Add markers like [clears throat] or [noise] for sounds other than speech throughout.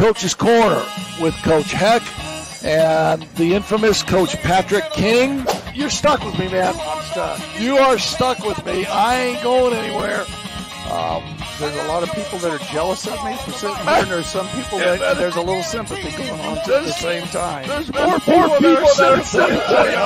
Coach's Corner with Coach Heck and the infamous Coach Patrick King. You're stuck with me, man. I'm stuck. You are stuck with me. I ain't going anywhere. Um, there's a lot of people that are jealous of me for sitting here, and there's some people that there's a little sympathy going on at the same time. There's more people, that are sympathetic.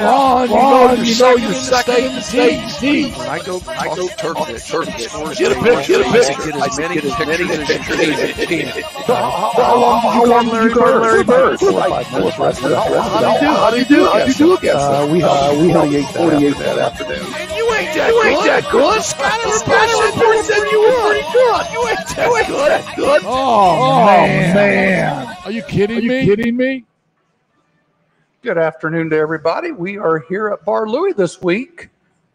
Ron, Ron, you know you're second in the state. Steve. When I go, I go turkey, turkey scores. Get a pic, get a pic. Get as many pictures as you can. How long did you guard Larry Bird? How do you do? How do you do against Uh, we held, we held 48 that afternoon. You ain't that you ain't that good. Scotty Scotty report said you were pretty good. You ain't that good. good. Oh, oh man. Are you kidding Are you me? kidding me? Good afternoon to everybody. We are here at Bar Louie this week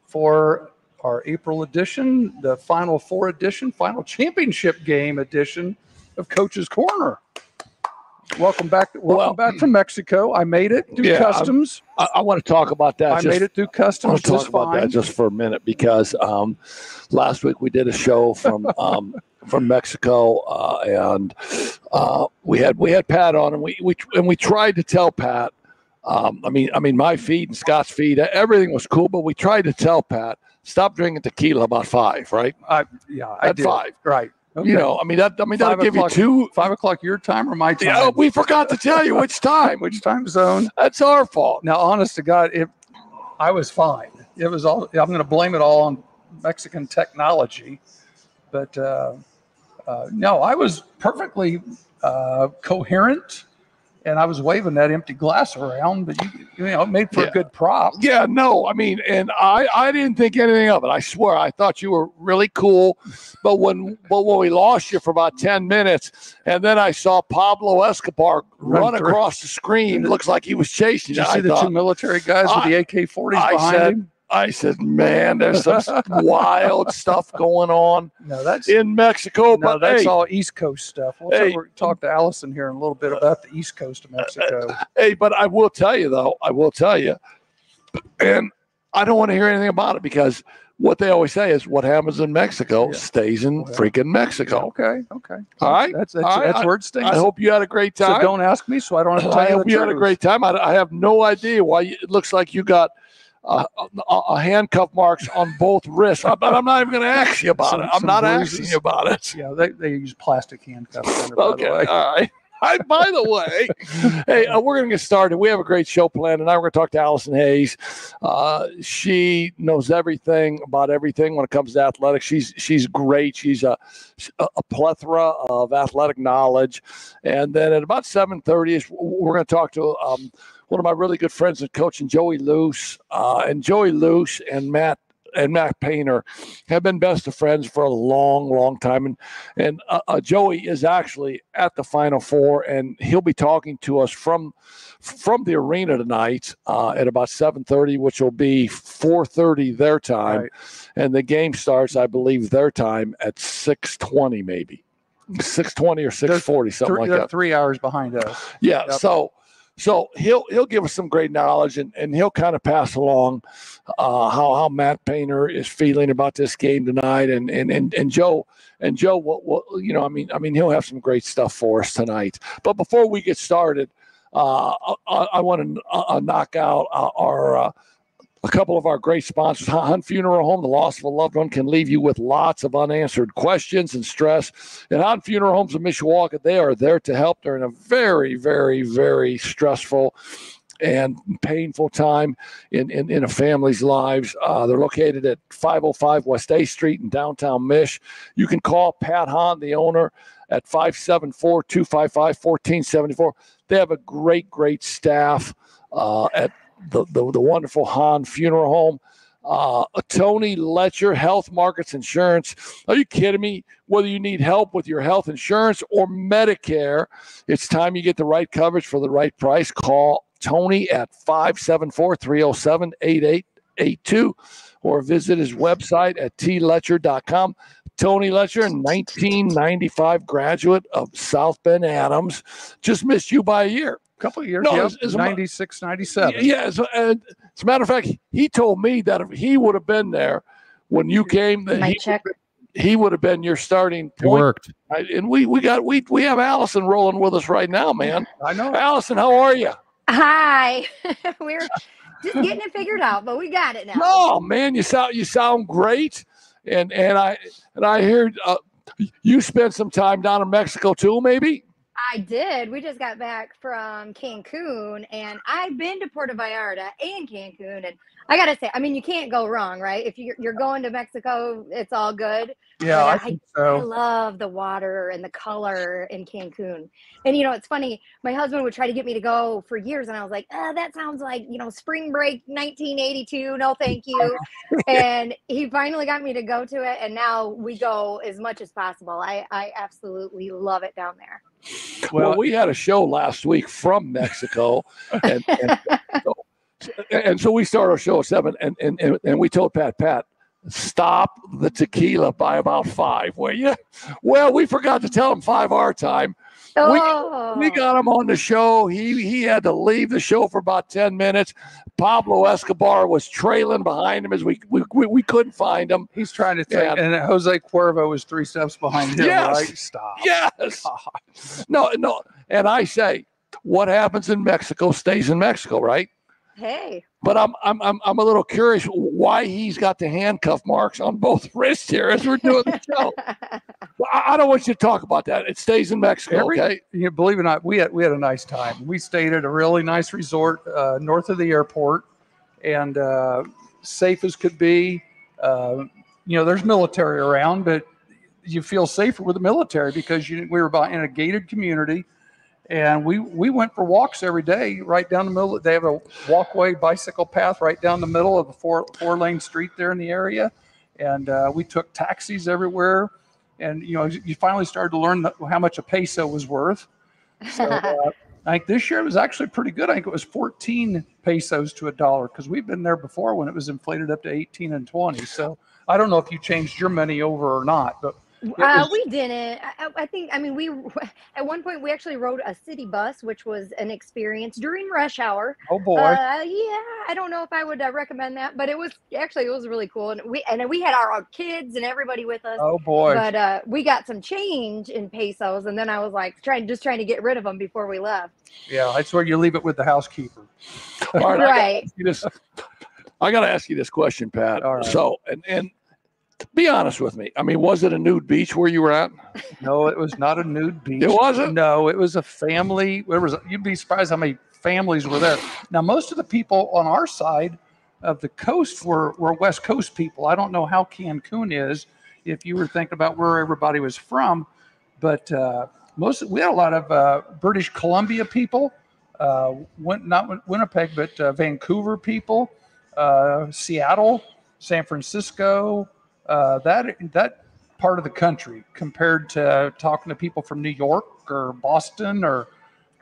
for our April edition, the Final Four edition, Final Championship game edition of Coach's Corner. Welcome back. Welcome Well- back from Mexico. I made it through Yeah, customs. I, I want to talk about that. I just, made it through I customs want to talk about fine. that just for a minute because um, last week we did a show from [laughs] um, from Mexico uh, and uh, we had we had Pat on and we, we and we tried to tell Pat. Um, I mean, I mean, my feed and Scott's feed, everything was cool, but we tried to tell Pat stop drinking tequila about five, right? I, yeah, I At did. five. Right. Okay. You know, I mean that. I mean that'll give you two. five o'clock your time or my time? Yeah, we forgot to tell you which time. Which time zone? That's our fault. Now, honest to God, it I was fine. It was all. I'm going to blame it all on Mexican technology, but uh, uh, no, I was perfectly uh, coherent, and I was waving that empty glass around. But you, you know, it made for Yeah. a good prop. Yeah, no, I mean, and I, I didn't think anything of it. I swear, I thought you were really cool, but when, but when we lost you for about ten minutes, and then I saw Pablo Escobar Run run, across the screen, looks like he was chasing Did you. see I the thought- two military guys with the AK-40s I behind said- him? I said, man, there's some wild stuff going on No, that's in Mexico, no, but that's hey, all East Coast stuff. We'll Hey. talk, talk to Allison here in a little bit uh, about the East Coast of Mexico. Uh, uh, hey, but I will tell you though, I will tell you, and I don't want to hear anything about it because what they always say is what happens in Mexico Yeah. stays in freaking Mexico. Okay, okay. All right. That's that's, All right. that's where it stings. I hope you had a great so time. don't ask me, so I don't have to tell I you hope the you had a great time. I, I have no idea why you, it looks like you got uh, a, a handcuff marks on both wrists, but I'm not even going to ask you about Some- it. I'm not bruises. asking you about it. Yeah, they, they use plastic handcuffs. by Okay, the way. all right. Hi, by the way, [laughs] hey, uh, we're going to get started. We have a great show planned, and I we're going to talk to Allison Hayes. Uh, she knows everything about everything when it comes to athletics. She's she's great. She's a a a plethora of athletic knowledge. And then at about seven thirty, we're going to talk to um, one of my really good friends and coach, and Joey Luce, uh, and Joey Luce and Matt and Matt Painter have been best of friends for a long, long time. And and uh, uh, Joey is actually at the Final Four, and he'll be talking to us from from the arena tonight uh, at about seven thirty, which will be four thirty their time, Right. and the game starts, I believe, their time at six twenty, maybe six twenty or six forty, something Three, like they're that. three hours behind us. Yeah. Yep. So so he'll he'll give us some great knowledge and, and he'll kind of pass along uh, how how Matt Painter is feeling about this game tonight and and and, and Joe and Joe what what you know I mean I mean he'll have some great stuff for us tonight. But before we get started, uh, I, I want to uh, knock out uh, our. A couple of our great sponsors, Hahn Funeral Home. The loss of a loved one can leave you with lots of unanswered questions and stress. And Hahn Funeral Homes in Mishawaka, they are there to help during a very, very, very stressful and painful time in, in, in a family's lives. Uh, they're located at 505 West A Street in downtown Mish. You can call Pat Hahn, the owner, at 574 255 1474. They have a great, great staff uh, at the, the, the wonderful Hahn Funeral Home. Uh, Tony Letcher, Health Markets Insurance. Are you kidding me? Whether you need help with your health insurance or Medicare, it's time you get the right coverage for the right price. Call Tony at 574 307 8882 or visit his website at tletcher.com. Tony Letcher, 1995 graduate of South Bend Adams, just missed you by a year. A couple of years. No, yep, it's- it's 96, 97. Yeah, as, and as a matter of fact, he told me that if he would have been there when you came, that Mic he, check. he would have been your starting It worked. Right? And we we got we we have Allison rolling with us right now, man. I know. Allison, how are you? Hi. [laughs] We're just getting it figured out, but we got it now. No, man, you sound you sound great, and and I and I heard uh, you spent some time down in Mexico too, maybe. I did. We just got back from Cancun, and I've been to Puerto Vallarta and Cancun, and I gotta say, I mean, you can't go wrong, right? If you're you're going to Mexico, it's all good. Yeah, I I- think I so. love the water and the color in Cancun. And you know, it's funny. My husband would try to get me to go for years, and I was like, "Oh, that sounds like you know, spring break, 1982. No, thank you." [laughs] and he finally got me to go to it, and now we go as much as possible. I I absolutely love it down there. Well, Well, we had a show last week from Mexico, and, and, so, [laughs] and so we started our show at seven, and, and and and we told Pat, Pat, stop the tequila by about five, will you? Well, we forgot to tell him five our time. Oh, We got him on the show. He he had to leave the show for about ten minutes. Pablo Escobar was trailing behind him as we we, we, we couldn't find him. he's trying to think, Yeah. and Jose Cuervo was three steps behind him. Yes. Right? Stop. Yes. God. No, no. And I say, what happens in Mexico stays in Mexico, right? Hey. But I'm I'm I'm I'm a little curious why he's got the handcuff marks on both [laughs] wrists here as we're doing the show. [laughs] Well, I, I don't want you to talk about that. It stays in Mexico, Every- okay? You believe it or not, we had we had a nice time. We stayed at a really nice resort uh, north of the airport, and uh, safe as could be. Uh, you know, there's military around, but you feel safer with the military because you, we were about in a gated community, and we we went for walks every day right down the middle. They have a walkway bicycle path right down the middle of the four four lane street there in the area, and uh, we took taxis everywhere. And you know, you finally started to learn how much a peso was worth. So uh, [laughs] I think this year it was actually pretty good. I think it was 14 pesos to a dollar because we've been there before when it was inflated up to 18 and 20. So I don't know if you changed your money over or not, but Uh, we didn't. I, I- I think. I mean, we [laughs] at one point we actually rode a city bus, which was an experience during rush hour. oh boy, Uh, yeah, I don't know if I would uh, recommend that, but it was actually it was really cool, and we and we had our, our kids and everybody with us. oh boy. But uh, we got some change in pesos, and then I was like trying, just trying to get rid of them before we left. yeah, that's where you leave it with the housekeeper. All [laughs] right, [laughs] I gotta Right. ask you this- I got to ask you this question, Pat. All right. So, and and be honest with me. I mean, was it a nude beach where you were at? No, it was not a nude beach. It wasn't? No, it was a family. There was. You'd be surprised how many families were there. Now, most of the people on our side of the coast were were West Coast people. I don't know how Cancun is. If you were thinking about where everybody was from, but uh, most we had a lot of uh, British Columbia people. Uh, win, not Win- Winnipeg, but uh, Vancouver people, uh, Seattle, San Francisco. Uh, that that part of the country compared to talking to people from New York or Boston or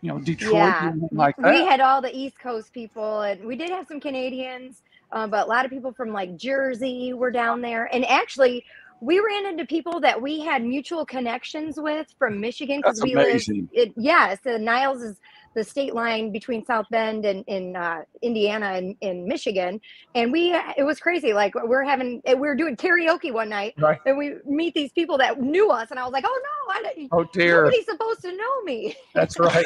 you know Detroit Yeah. like that. We had all the East Coast people, and we did have some Canadians, uh, but a lot of people from like Jersey were down there. And actually, we ran into people that we had mutual connections with from Michigan because we live. amazing. It, yeah, so Niles is the state line between South Bend and in uh, Indiana and in Michigan, and we it was crazy. Like we're having we were doing karaoke one night, Right. and we meet these people that knew us, and I was like, oh no, I oh dear, nobody's supposed to know me. that's right.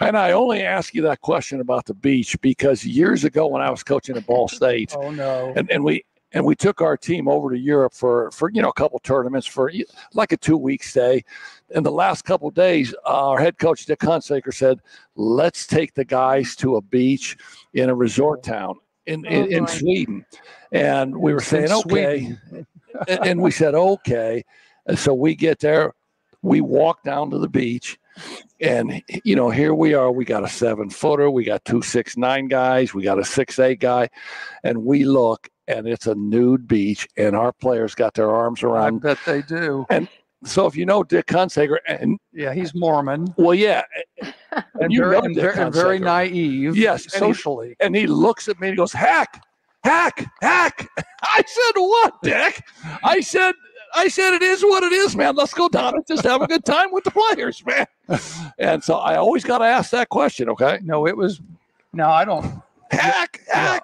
And I only ask you that question about the beach because years ago when I was coaching at Ball State, [laughs] Oh no. and, and we and we took our team over to Europe for for you know a couple tournaments for like a two week stay. And the last couple of days, our head coach Dick Hunsaker said, "Let's take the guys to a beach in a resort oh. town in oh, in, Oh, in boy. Sweden." And we were In saying, "Okay," and, and we said, "Okay." And so we get there, we walk down to the beach. And you know, here we are. We got a seven footer. We got two six nine guys. We got a six eight guy, and we look, and it's a nude beach, and our players got their arms around. I bet they do. So if you know Dick Hunsaker, and Yeah, he's Mormon well, yeah, [laughs] and you very, know and Dick very, and very naive. Yes, and he- socially. and he looks at me and he goes, "Hack, hack, hack." [laughs] I said, "What, Dick?" I said. I said it is what it is, man. Let's go down and just have a good time with the players, man. [laughs] And so I always got to ask that question, okay? No, it was. No, I don't. Hack, Yeah.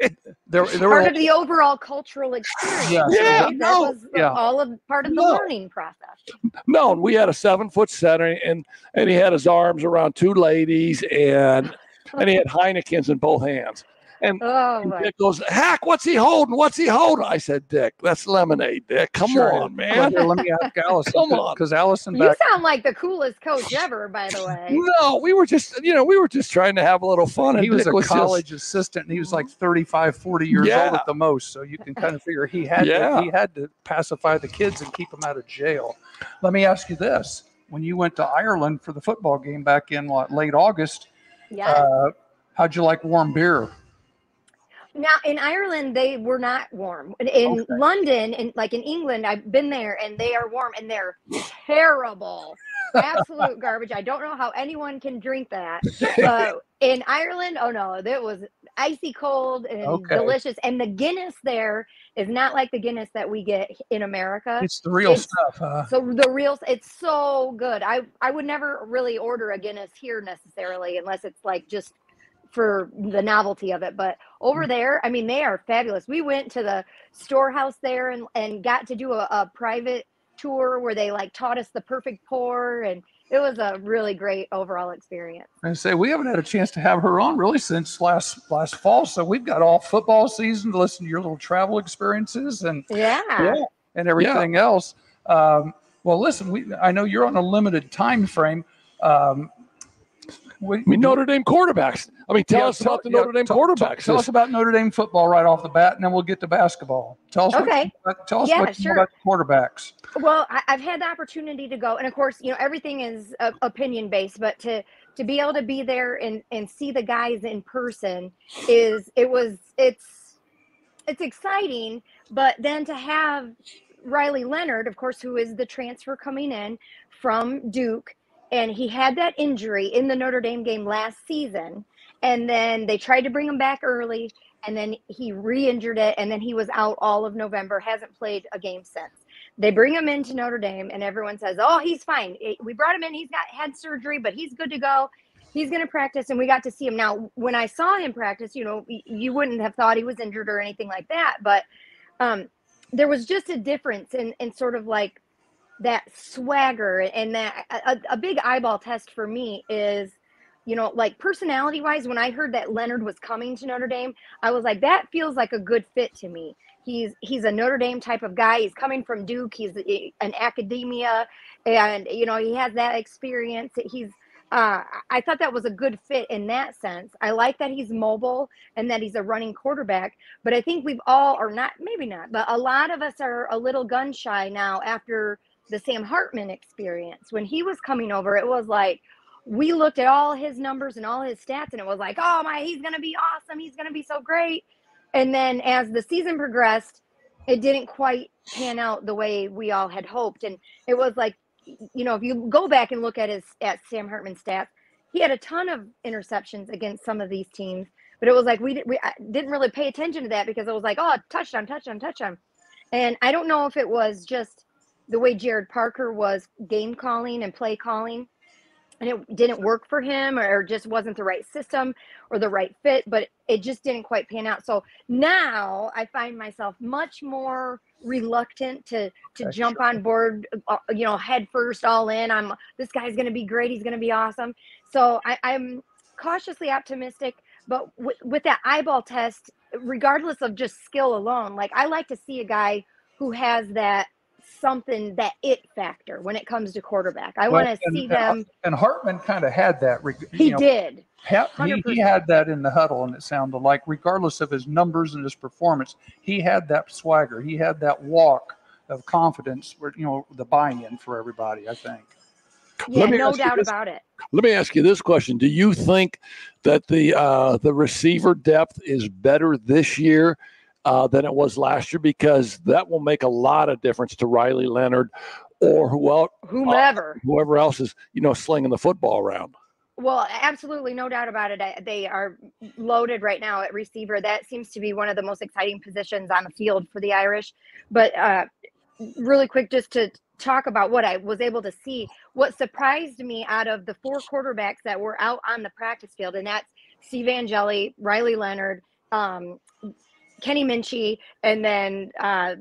hack. There, there part were of the overall cultural experience. Yes. Yeah, right? no, that was yeah. all of part of the No. learning process. No, and we had a seven foot center, and and he had his arms around two ladies, and and he had Heinekens in both hands. And Oh and Dick goes, Hack, what's he holding? What's he holding? I said, Dick, that's lemonade, Dick. Come Sure. on, man. here, let me ask [laughs] Allison. Come on. because Allison You sound like the coolest coach ever, by the way. [laughs] No, we were just, you know, we were just trying to have a little fun. And He was Dick a just- college assistant, and he was like 35, 40 years old at the most. So you can kind of figure he had Yeah. to, he had to pacify the kids and keep them out of jail. Let me ask you this: When you went to Ireland for the football game back in what, late August, Yeah. uh, how'd you like warm beer? Now in Ireland, they were not warm. In- In Okay. London and like in England, I've been there and they are warm and they're terrible. Absolute garbage. I don't know how anyone can drink that. [laughs] But in Ireland, oh no, it was icy cold and Okay. delicious. And the Guinness there is not like the Guinness that we get in America. It's the real It's- stuff. Huh? So the real, it's so good. I I would never really order a Guinness here necessarily, unless it's like just for the novelty of it. But over there, I mean, they are fabulous. We went to the storehouse there and and got to do a, a private tour where they like taught us the perfect pour, and it was a really great overall experience. I say we haven't had a chance to have her on really since last last fall. So we've got all football season to listen to your little travel experiences and Yeah. Yeah. and everything else. Um, well, listen, we I know you're on a limited time frame. Um, we, I mean, Notre Dame quarterbacks. I mean, tell Yeah, us about the yeah, Notre Dame tell- quarterbacks. Tell, tell us about Notre Dame football right off the bat, and then we'll get to basketball. Tell us. Okay. What, tell us Yeah, what you know sure. about the quarterbacks. Well, I, I've had the opportunity to go, and of course, you know everything is uh, opinion based, but to to be able to be there and and see the guys in person is it was it's it's exciting, but then to have Riley Leonard, of course, who is the transfer coming in from Duke, and he had that injury in the Notre Dame game last season, and then they tried to bring him back early, and then he re-injured it, and then he was out all of November, hasn't played a game since. They bring him into Notre Dame, and everyone says, "Oh, he's fine. We brought him in. He's got head surgery, but he's good to go. He's going to practice." And we got to see him. Now, when I saw him practice, you know, you wouldn't have thought he was injured or anything like that, but um, there was just a difference in, in sort of like that swagger and that a, a big eyeball test for me is you know like personality wise when i heard that leonard was coming to notre dame i was like that feels like a good fit to me. He's he's a notre dame type of guy. He's coming from duke. He's an academia and you know he has that experience. He's uh, I thought that was a good fit in that sense. I like that he's mobile and that he's a running quarterback, but I think we've all, or not, maybe not, but a lot of us are a little gun shy now after the Sam Hartman experience. When he was coming over, it was like we looked at all his numbers and all his stats, and it was like, oh my, he's going to be awesome. He's going to be so great. And then as the season progressed, it didn't quite pan out the way we all had hoped. And it was like, you know, if you go back and look at his at Sam Hartman's stats, he had a ton of interceptions against some of these teams. But it was like we, did, we didn't really pay attention to that because it was like, oh, touchdown, touchdown, touchdown. And I don't know if it was just the way Gerad Parker was game calling and play calling, and it didn't work for him, or just wasn't the right system or the right fit, but it just didn't quite pan out. So now I find myself much more reluctant to to Okay, jump on board, uh, you know, head first, all in. I'm this guy's going to be great. He's going to be awesome. So I, I'm cautiously optimistic, but with, with that eyeball test, regardless of just skill alone, like I like to see a guy who has that something that it factor when it comes to quarterback. I Well, want to see and- them. And Hartman kind of had that. reg- He you know, did. ha- he, he had that in the huddle, and it sounded like, regardless of his numbers and his performance, he had that swagger. He had that walk of confidence, where you know the buy-in for everybody. I think. Yeah, me no doubt this. about it. Let me ask you this question: Do you think that the uh, the receiver depth is better this year uh, than it was last year? Because that will make a lot of difference to Riley Leonard or who el- Whomever. whoever else is you know slinging the football around. Well, absolutely, no doubt about it. They are loaded right now at receiver. That seems to be one of the most exciting positions on the field for the Irish. But uh, really quick, just to talk about what I was able to see, what surprised me out of the four quarterbacks that were out on the practice field, and that's Steve Angeli, Riley Leonard, um, Kenny Minchey, and then uh,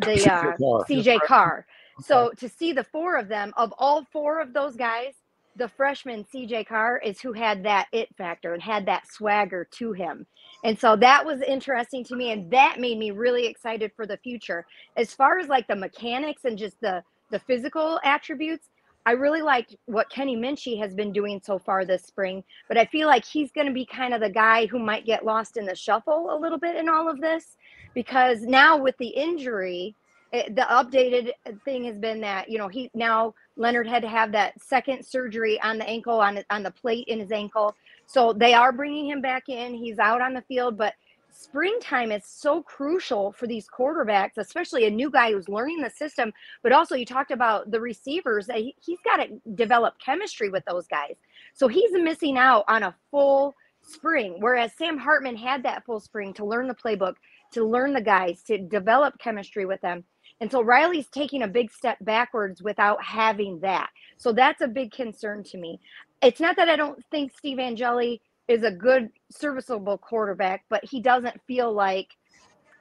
the CJ uh, Carr. CJ Carr. So to see the four of them, of all four of those guys, the freshman CJ Carr is who had that it factor and had that swagger to him. And so that was interesting to me and that made me really excited for the future. As far as like the mechanics and just the the physical attributes, I really liked what Kenny Minchey has been doing so far this spring, but I feel like he's going to be kind of the guy who might get lost in the shuffle a little bit in all of this because now with the injury, it, the updated thing has been that you know he now Leonard had to have that second surgery on the ankle on on the plate in his ankle, so they are bringing him back in. He's out on the field, but springtime is so crucial for these quarterbacks, especially a new guy who's learning the system. But also, you talked about the receivers he, he's got to develop chemistry with those guys. So he's missing out on a full spring, whereas Sam Hartman had that full spring to learn the playbook, to learn the guys, to develop chemistry with them. And so Riley's taking a big step backwards without having that. So that's a big concern to me. It's not that I don't think Steve Angeli is a good serviceable quarterback, but he doesn't feel like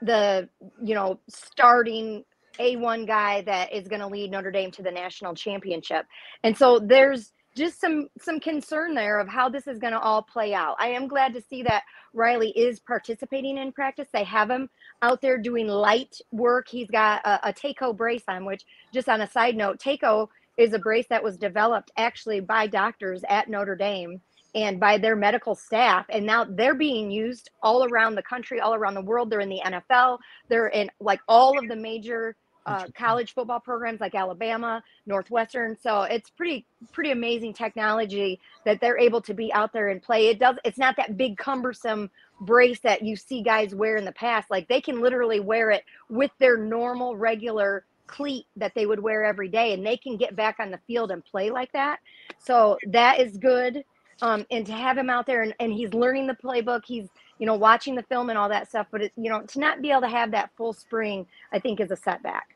the, you know, starting A1 guy that is going to lead Notre Dame to the national championship. And so there's just some some concern there of how this is going to all play out. I am glad to see that Riley is participating in practice. They have him out there doing light work. He's got a, a brace on, which just on a side note, Tayco is a brace that was developed actually by doctors at Notre Dame and by their medical staff. And now they're being used all around the country, all around the world. They're in the NFL, they're in like all of the major uh, college football programs like Alabama, Northwestern. So it's pretty pretty amazing technology that they're able to be out there and play. It does. It's not that big cumbersome brace that you see guys wear in the past. Like they can literally wear it with their normal regular cleat that they would wear every day, and they can get back on the field and play like that. So that is good. Um, and to have him out there and, and he's learning the playbook, he's you know watching the film and all that stuff. But it, you know to not be able to have that full spring, I think is a setback.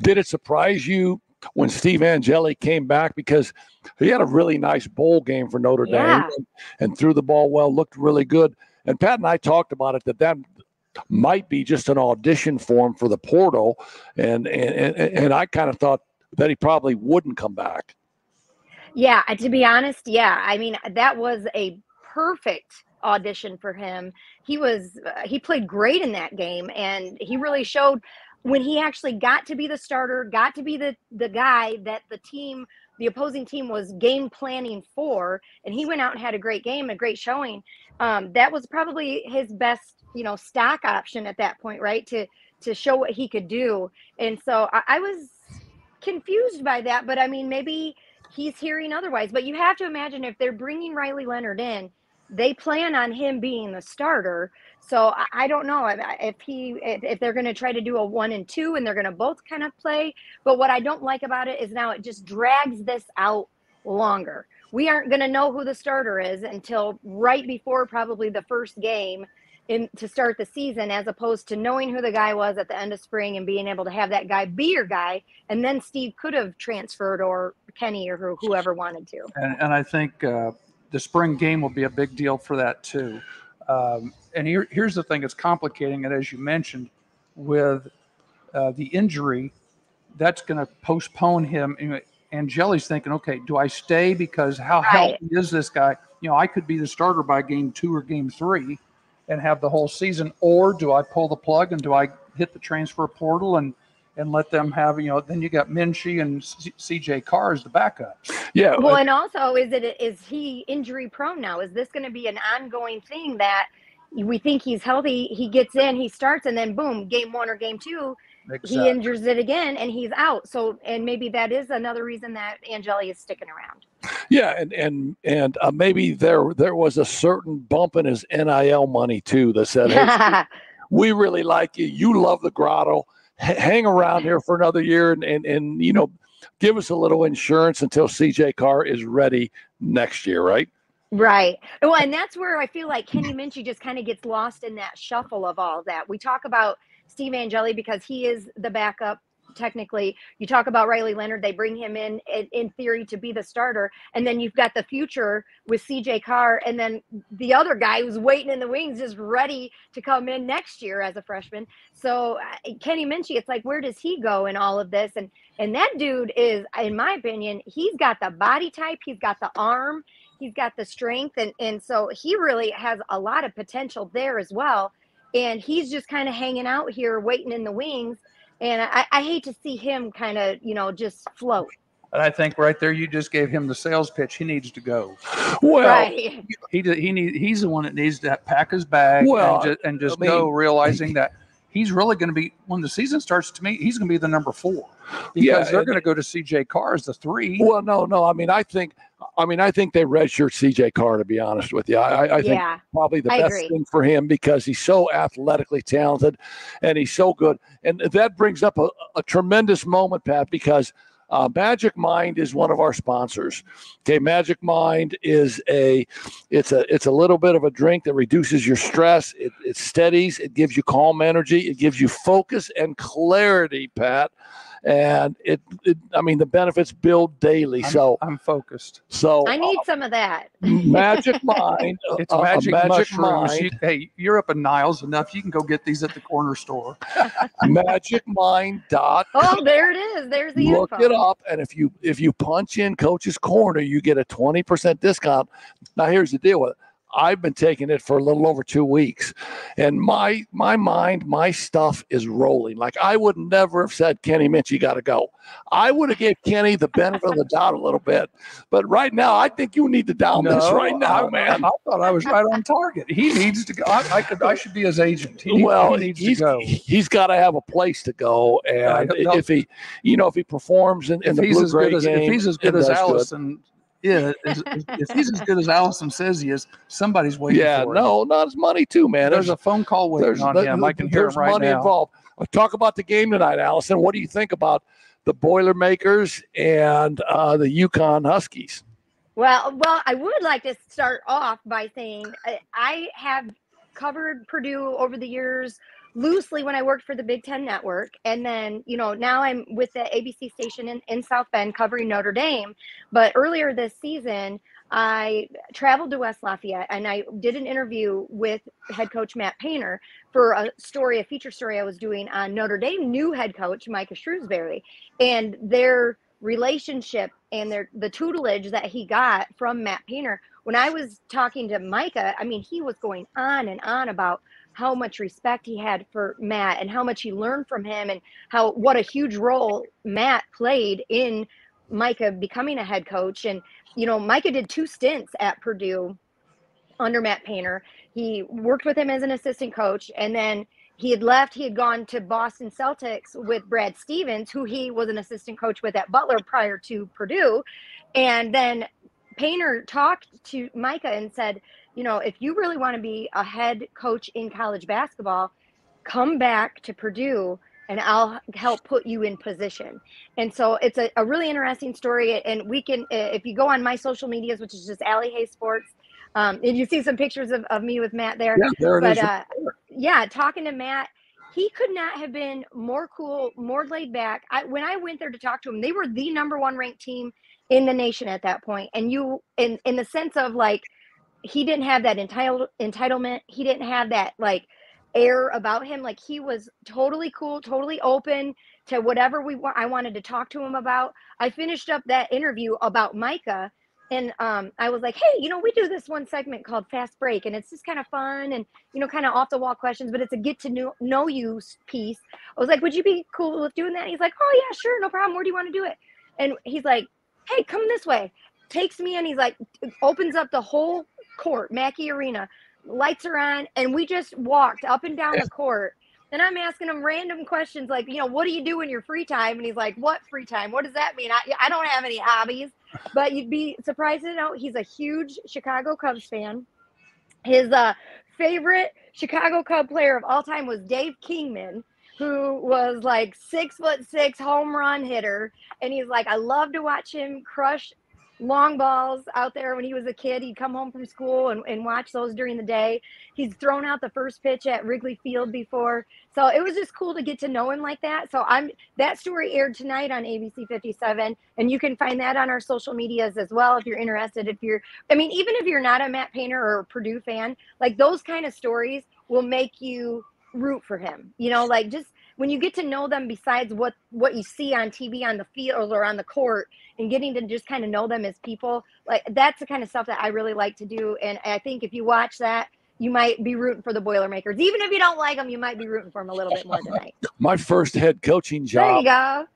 Did it surprise you when Steve Angeli came back because he had a really nice bowl game for Notre Yeah. Dame and, and threw the ball well, looked really good. And Pat and I talked about it that that might be just an audition for him for the portal, and and and, and I kind of thought that he probably wouldn't come back. Yeah, to be honest, yeah. I mean, that was a perfect audition for him. He was uh, he played great in that game and he really showed when he actually got to be the starter, got to be the the guy that the team the opposing team was game planning for and he went out and had a great game, a great showing. Um, that was probably his best, you know, stock option at that point, right? To to show what he could do. And so I, I was confused by that, but I mean, maybe he's hearing otherwise. But you have to imagine if they're bringing Riley Leonard in, they plan on him being the starter. So I, don't know if, he if they're going to try to do a one and two and they're going to both kind of play. But what I don't like about it is now it just drags this out longer. We aren't going to know who the starter is until right before probably the first game in to start the season as opposed to knowing who the guy was at the end of spring and being able to have that guy be your guy and then Steve could have transferred or Kenny or whoever wanted to. And, and I think uh, the spring game will be a big deal for that too. Um, and here, here's the thing that's complicating it, as you mentioned, with uh, the injury, that's going to postpone him. and Angeli's thinking, okay, do I stay because how Right. healthy is this guy? You know, I could be the starter by game two or game three and have the whole season, or do I pull the plug and do I hit the transfer portal and and let them have you know? Then you got Minchey and C.J. Carr as the backup. Yeah, Well, and also, is it is he injury prone now? Is this going to be an ongoing thing that we think he's healthy? He gets in, he starts, and then boom, game one or game two, he injures it again, and he's out. So, and maybe that is another reason that Angeli is sticking around. Yeah, and and and uh, maybe there there was a certain bump in his NIL money too that said, "Hey, [laughs] we really like you. You love the grotto. H- hang around here for another year, and and and you know, give us a little insurance until CJ Carr is ready next year, right?" Right. Well, and that's where I feel like Kenny Minchey just kind of gets lost in that shuffle of all that. We talk about Steve Angeli because he is the backup technically. You talk about Riley Leonard, they bring him in, in theory to be the starter, and then you've got the future with CJ Carr, and then the other guy who's waiting in the wings is ready to come in next year as a freshman. So uh, Kenny Minchey, it's like where does he go in all of this? And and that dude is, in my opinion, he's got the body type, he's got the arm, he's got the strength, and and so he really has a lot of potential there as well. And he's just kind of hanging out here, waiting in the wings. And I, I hate to see him kind of, you know, just float. And I think right there, you just gave him the sales pitch. He needs to go. Well, right. He he need he's the one that needs to pack his bag Well, and just, and just I go, mean- realizing that he's really going to be when the season starts. To me, he's going to be the number four because Yeah, they're going to go to CJ Carr as the three. well, no, no. I mean, I think, I mean, I think they redshirt CJ Carr. To be honest with you, I, I- I think yeah. probably the I best agree. thing for him because he's so athletically talented and he's so good. And that brings up a, a tremendous moment, Pat, because uh, Magic Mind is one of our sponsors. Okay, Magic Mind is a it's a it's a little bit of a drink that reduces your stress. It, it steadies. It gives you calm energy. It gives you focus and clarity, Pat. And it, it I mean, the benefits build daily. I'm, so I'm focused. so I uh, need some of that. Magic [laughs] Mind. Uh, it's a- a magic, mushrooms. Mind. You, hey, you're up in Niles enough. You can go get these at the corner store. [laughs] magicmind dot Oh, there it is. There's the look info. it up and if you if you punch in coach's corner you get a 20% discount now here's the deal with it i've been taking it for a little over two weeks and my my mind my stuff is rolling like i would never have said kenny mitch you got to go i would have gave kenny the benefit of the doubt a little bit but right now i think you need to down this right now I, man I thought I was right on target. He needs to go. I, I could. I should be his agent. He, well, he needs he's, to go. he's got to have a place to go, and Yeah, if he, you know, if he performs in, in If the he's blue gray good as if he's as good as Allison, yeah, if he's as good as Allison says he is, somebody's waiting Yeah, for him. no, not his money too, man. There's a phone call waiting there's on there- him. I can hear there's him right money now. involved. Uh, Talk about the game tonight, Allison. What do you think about the Boilermakers and uh, the UConn Huskies? Well, well, I would like to start off by saying I, I have covered Purdue over the years loosely when I worked for the Big Ten Network, and then you know now I'm with the ABC station in, in South Bend covering Notre Dame. But earlier this season, I traveled to West Lafayette and I did an interview with head coach Matt Painter for a story, a feature story I was doing on Notre Dame new head coach Micah Shrewsberry and their relationship and their the tutelage that he got from Matt Painter. When I was talking to Micah, I mean, he was going on and on about how much respect he had for Matt and how much he learned from him and how what a huge role Matt played in Micah becoming a head coach. And, you know, Micah did two stints at Purdue under Matt Painter. He worked with him as an assistant coach and then he had left. He had gone to Boston Celtics with Brad Stevens, who he was an assistant coach with at Butler prior to Purdue. And then Painter talked to Micah and said, you know, if you really want to be a head coach in college basketball, come back to Purdue and I'll help put you in position. And so it's a, a really interesting story. And we can, if you go on my social medias, which is just Allie Hay Sports, um, and you see some pictures of, of me with Matt there Yeah, there it but is. uh, yeah, talking to Matt, he could not have been more cool, more laid back. I, when I went there to talk to him, they were the number one ranked team in the nation at that point. point, and you, in in the sense of like, he didn't have that entitlement. He didn't have that like air about him. Like he was totally cool, totally open to whatever we. I wanted to talk to him about. I finished up that interview about Micah and um, I was like, hey, you know, we do this one segment called Fast Break, and it's just kind of fun and you know, kind of off the wall questions, but it's a get to know, know you piece. I was like, would you be cool with doing that? he's like, oh yeah, sure, no problem. Where do you want to do it? And he's like, hey, come this way. Takes me and he's like, opens up the whole court, Mackey Arena. Lights are on, and we just walked up and down the court. And I'm asking him random questions like, you know, what do you do in your free time? And he's like, what free time? What does that mean? I, I don't have any hobbies. [laughs] But you'd be surprised to know he's a huge Chicago Cubs fan. His uh, favorite Chicago Cub player of all time was Dave Kingman, who was like six foot six home run hitter. And he's like, I love to watch him crush long balls out there when he was a kid. He'd come home from school and, and watch those during the day. He's thrown out the first pitch at Wrigley Field before. So it was just cool to get to know him like that. So I'm that story aired tonight on ABC 57 and you can find that on our social medias as well if you're interested. If you're I mean, even if you're not a Matt Painter or a Purdue fan, like those kind of stories will make you root for him. You know, like just when you get to know them besides what what you see on TV on the field or on the court and getting to just kind of know them as people, like that's the kind of stuff that I really like to do. And I think if you watch that, you might be rooting for the Boilermakers. Even if you don't like them, you might be rooting for them a little bit more tonight. [laughs] My first head coaching job. There you go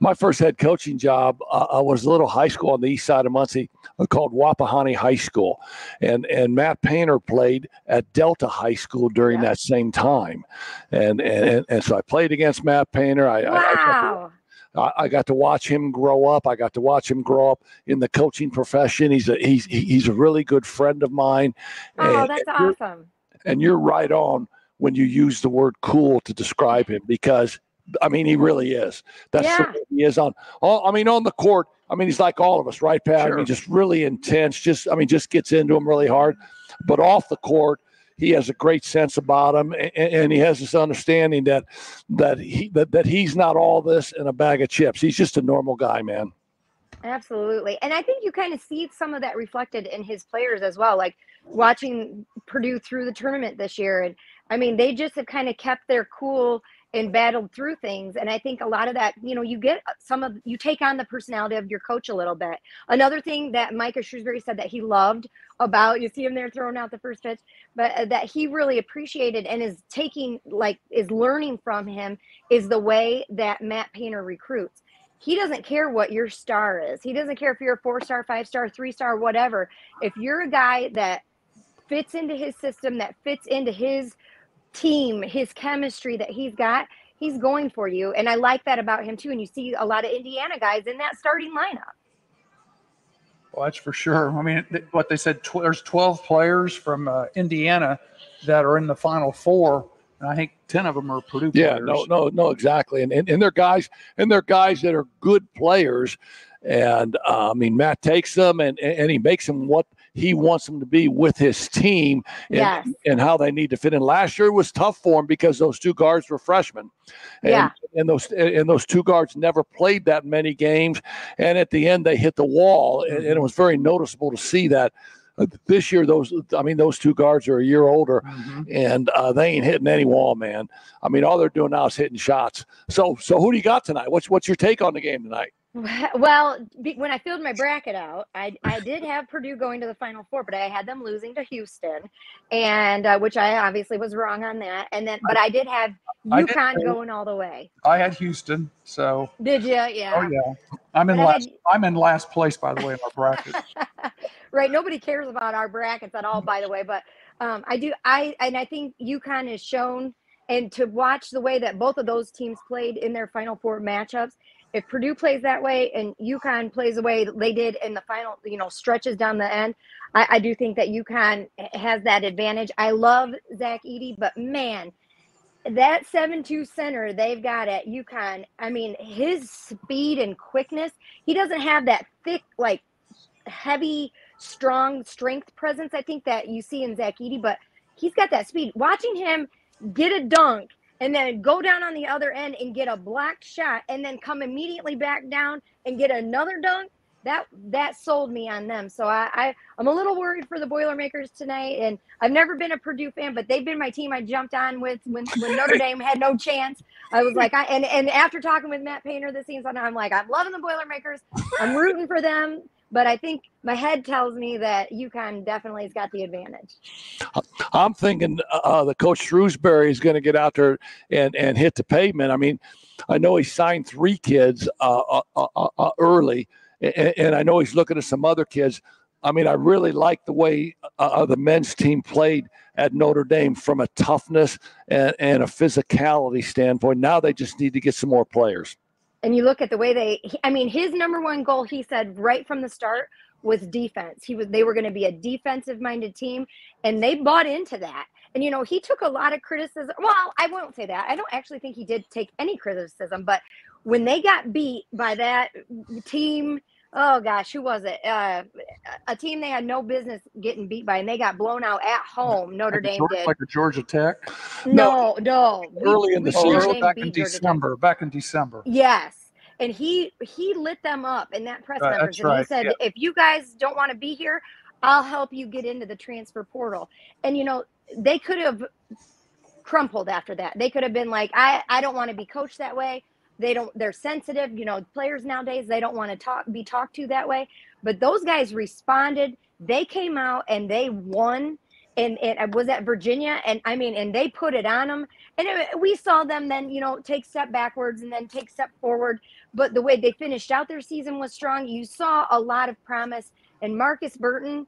my first head coaching job uh, I was a little high school on the east side of Muncie uh, called Wapahani High School, and and Matt Painter played at Delta High School during yeah. that same time, and, and and so I played against Matt Painter. I, wow. I, I got to watch him grow up. I got to watch him grow up in the coaching profession. He's a he's he's a really good friend of mine. Oh, and, that's and awesome. And you're right on when you use the word cool to describe him because I mean, he really is. That's yeah. he is on. All, I mean, on the court. I mean, he's like all of us, right, Pat? Sure. I mean, just really intense. Just, I mean, just gets into him really hard. But off the court, he has a great sense about him, and, and he has this understanding that that he that, that he's not all this in a bag of chips. He's just a normal guy, man. Absolutely. And I think you kind of see some of that reflected in his players as well. Like watching Purdue through the tournament this year. And I mean, they just have kind of kept their cool and battled through things. And I think a lot of that, you know, you get some of you take on the personality of your coach a little bit. Another thing that Micah Shrewsberry said that he loved about you see him there throwing out the first pitch, but uh, that he really appreciated and is taking like is learning from him is the way that Matt Painter recruits. He doesn't care what your star is. He doesn't care if you're a four star, five star, three star, whatever. If you're a guy that fits into his system, that fits into his team, his chemistry that he's got, he's going for you. And I like that about him too. And you see a lot of Indiana guys in that starting lineup. Well, that's for sure. I mean, what they said, tw- there's 12 players from uh, Indiana that are in the final four. And I think 10 of them are Purdue yeah, no, no, no, exactly. And, and, and they're guys, and they're guys that are good players. And uh, I mean, Matt takes them and, and he makes them what – he wants them to be with his team and, yes. and how they need to fit in. Last year was tough for him because those two guards were freshmen. And, yeah. and those and those two guards never played that many games. And at the end they hit the wall. And, and it was very noticeable to see that. Uh, this year, those I mean, those two guards are a year older, mm-hmm. and uh, they ain't hitting any wall, man. I mean, all they're doing now is hitting shots. So, so who do you got tonight? What's what's your take on the game tonight? [laughs] Well, when I filled my bracket out, I, I did have Purdue going to the Final Four, but I had them losing to Houston, and uh, which I obviously was wrong on that. And then, but I did have UConn did, going all the way. I had Houston, so did you? Yeah. Oh yeah. I'm in but last. Had, I'm in last place, by the way, in my bracket. [laughs] right. Nobody cares about our brackets at all, by the way. But um, I do. I and I think UConn has shown, and to watch the way that both of those teams played in their Final Four matchups if Purdue plays that way and UConn plays the way they did in the final, you know, stretches down the end, I, I do think that UConn has that advantage. I love Zach Edey, but man, that 7-2 center they've got at UConn, I mean, his speed and quickness, he doesn't have that thick, like heavy, strong strength presence, I think that you see in Zach Edey, but he's got that speed. Watching him get a dunk and then go down on the other end and get a blocked shot and then come immediately back down and get another dunk that that sold me on them. So I, I i'm a little worried for the boilermakers tonight and i've never been a purdue fan but they've been my team i jumped on with when, when notre [laughs] dame had no chance. I was like i and, and after talking with matt painter this season i'm like i'm loving the boilermakers. I'm rooting for them but I think my head tells me that UConn definitely has got the advantage. I'm thinking uh, the coach Shrewsberry is going to get out there and, and hit the pavement. I mean, I know he signed three kids uh, uh, uh, uh early, and, and, I know he's looking at some other kids. I mean, I really like the way uh, the men's team played at Notre Dame from a toughness and, and a physicality standpoint. Now they just need to get some more players and you look at the way they i mean his number one goal he said right from the start was defense. He was they were going to be a defensive minded team and they bought into that. And you know he took a lot of criticism well i won't say that. I don't actually think he did take any criticism but when they got beat by that team oh gosh, who was it? Uh, a team they had no business getting beat by, and they got blown out at home. Notre like Dame Georgia, did. like a Georgia Tech. no, no. We- Early in the we- Oh, season. back in beat Georgia Tech. December. Back in December. Yes. And he he lit them up in that press Uh, conference, that's and he said, yeah. "If you guys don't want to be here, I'll help you get into the transfer portal." And you know, they could have crumpled after that. They could have been like, "I I don't want to be coached that way." They don't. They're sensitive. You know, players nowadays they don't want to talk be talked to that way. But those guys responded. They came out and they won. And, it was at Virginia, and I mean, and they put it on them. And it, we saw them then, you know, take step backwards and then take step forward but the way they finished out their season was strong. You saw a lot of promise. And Marcus Burton,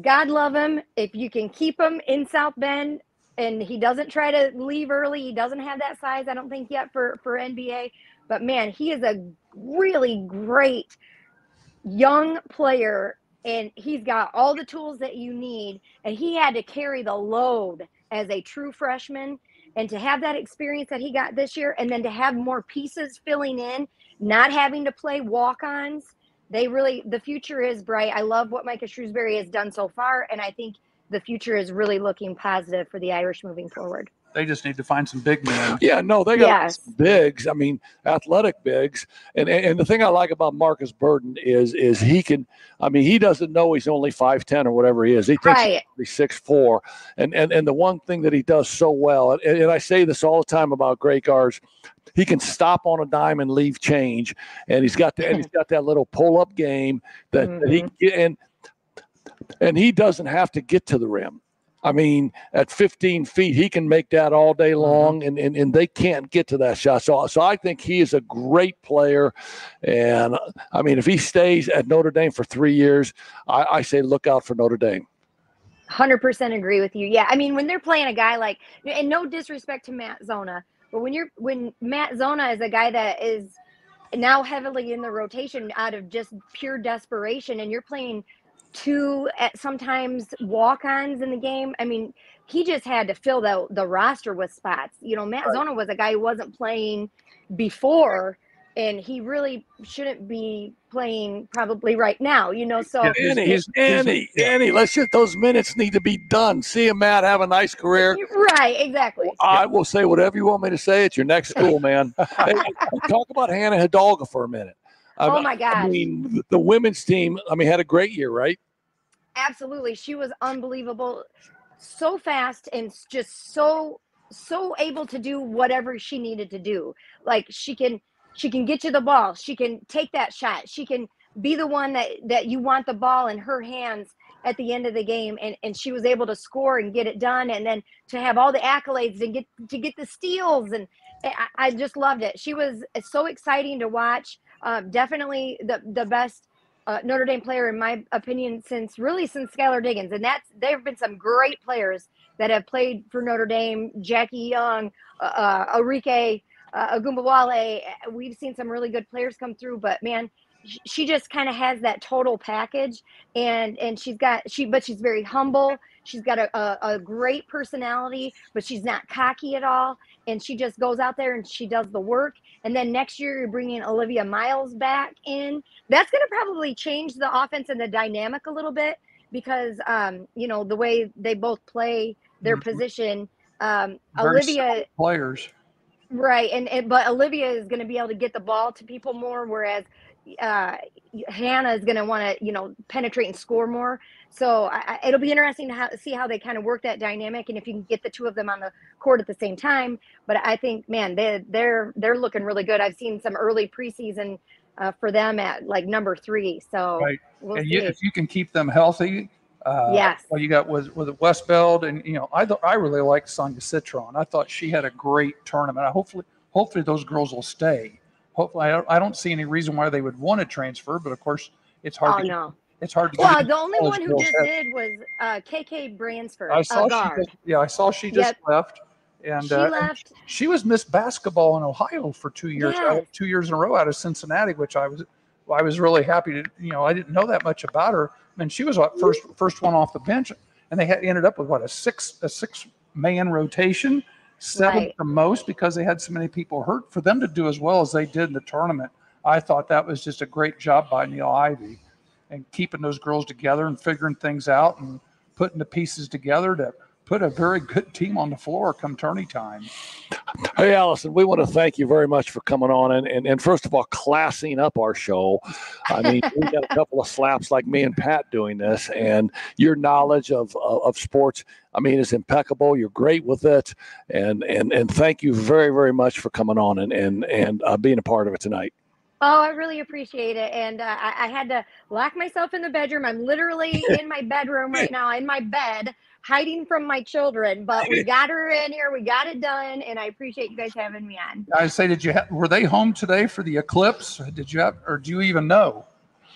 God love him. If you can keep him in South Bend and he doesn't try to leave early, he doesn't have that size, I don't think yet for, for NBA. But man, he is a really great young player and he's got all the tools that you need. And he had to carry the load as a true freshman and to have that experience that he got this year and then to have more pieces filling in not having to play walk-ons they really the future is bright i love what micah shrewsberry has done so far and i think the future is really looking positive for the irish moving forward They just need to find some big men. Yeah, no, they got Yes. some bigs. I mean, athletic bigs. And, and and the thing I like about Marcus Burton is is he can. I mean, he doesn't know he's only five ten or whatever he is. He thinks right he's six four. And and and the one thing that he does so well, and, and I say this all the time about great guards, he can stop on a dime and leave change, and he's got the, and he's [laughs] got that little pull up game that, that he mm-hmm. and and he doesn't have to get to the rim. I mean, at 15 feet, he can make that all day mm-hmm. long, and, and, and they can't get to that shot. So, so I think he is a great player. And I mean, if he stays at Notre Dame for three years, I, I say look out for Notre Dame. 100% agree with you yeah i mean when they're playing a guy like and no disrespect to matt zona but when you're when matt zona is a guy that is now heavily in the rotation out of just pure desperation and you're playing two at eh, sometimes walk-ons in the game i mean he just had to fill the, the roster with spots you know matt zona was a guy who wasn't playing before and he really shouldn't be playing probably right now you know so Yeah, he's- Annie, he's- he's- Annie, yeah. Annie, let's just those minutes need to be done. See him, Matt, have a nice career. [laughs] right exactly I will say whatever you want me to say. It's your next school, man. [laughs] Hey, talk about Hannah Hidalgo for a minute. I- oh my god! I mean, the women's team. I mean, had a great year, right? absolutely she was unbelievable so fast and just so so able to do whatever she needed to do like she can she can get you the ball she can take that shot she can be the one that that you want the ball in her hands at the end of the game and and she was able to score and get it done and then to have all the accolades and get to get the steals and eh, I, I just loved it she was eh, so exciting to watch um, definitely the the best uh, Notre Dame player, in my opinion, since really since Skylar Diggins, and that's there have been some great players that have played for Notre Dame. Jackie Young, uh, uh, Arike uh, Ogunbowale. We've seen some really good players come through, but man, she just kind of has that total package, and and she's got she, but she's very humble. She's got a, a, a great personality, but she's not cocky at all. And she just goes out there and she does the work. And then next year, you're bringing Olivia Miles back in that's going to probably change the offense and the dynamic a little bit because um, you know the way they both play their Mhm. position. Um, Very Olivia, players. right, and, and but Olivia is going to be able to get the ball to people more, whereas uh, Hannah is going to want to you know penetrate and score more. So I, I- it'll be interesting to see how they kind of work that dynamic and if you can get the two of them on the court at the same time. But I think, man, they they're they're looking really good. I've seen some early preseason uh, for them at like number three. So Right. we'll and you, if you can keep them healthy, uh, Yes. Well, you got with with Westbeld, and you know, I th- I really like Sonia Citron. I thought she had a great tournament. I hopefully hopefully those girls will stay. Hopefully, I don't, I don't see any reason why they would want to transfer, but of course, it's hard. oh to, no. It's hard to. Well, the only one who just have- did was uh, KK Bransford, I a saw she just, yeah, I saw she just Yep. left, and she uh, and left. she was Miss Basketball in Ohio for two years, Yes. out- two years in a row out of Cincinnati, which I was, I was really happy to, you know, I didn't know that much about her, and she was what, first first one off the bench, and they had ended up with what a six a six man rotation, seven Right. the most because they had so many people hurt. For them to do as well as they did in the tournament, I thought that was just a great job by Niele Ivey and keeping those girls together and figuring things out and putting the pieces together to put a very good team on the floor come tourney time. Hey, Allison, we want to thank you very much for coming on and, and, and first of all, classing up our show. I mean, we got a couple of slaps like me and Pat doing this, and your knowledge of, of, of sports, I mean, is impeccable. You're great with it. And, and, and thank you very, very much for coming on and, and, and uh, being a part of it tonight. Oh, I really appreciate it. And uh, I, I, had to lock myself in the bedroom. I'm literally [laughs] in my bedroom right now, in my bed, hiding from my children. But we got her in here. We got it done. And I appreciate you guys having me on. I say, did you have, were they home today for the eclipse? Did you have, or do you even know?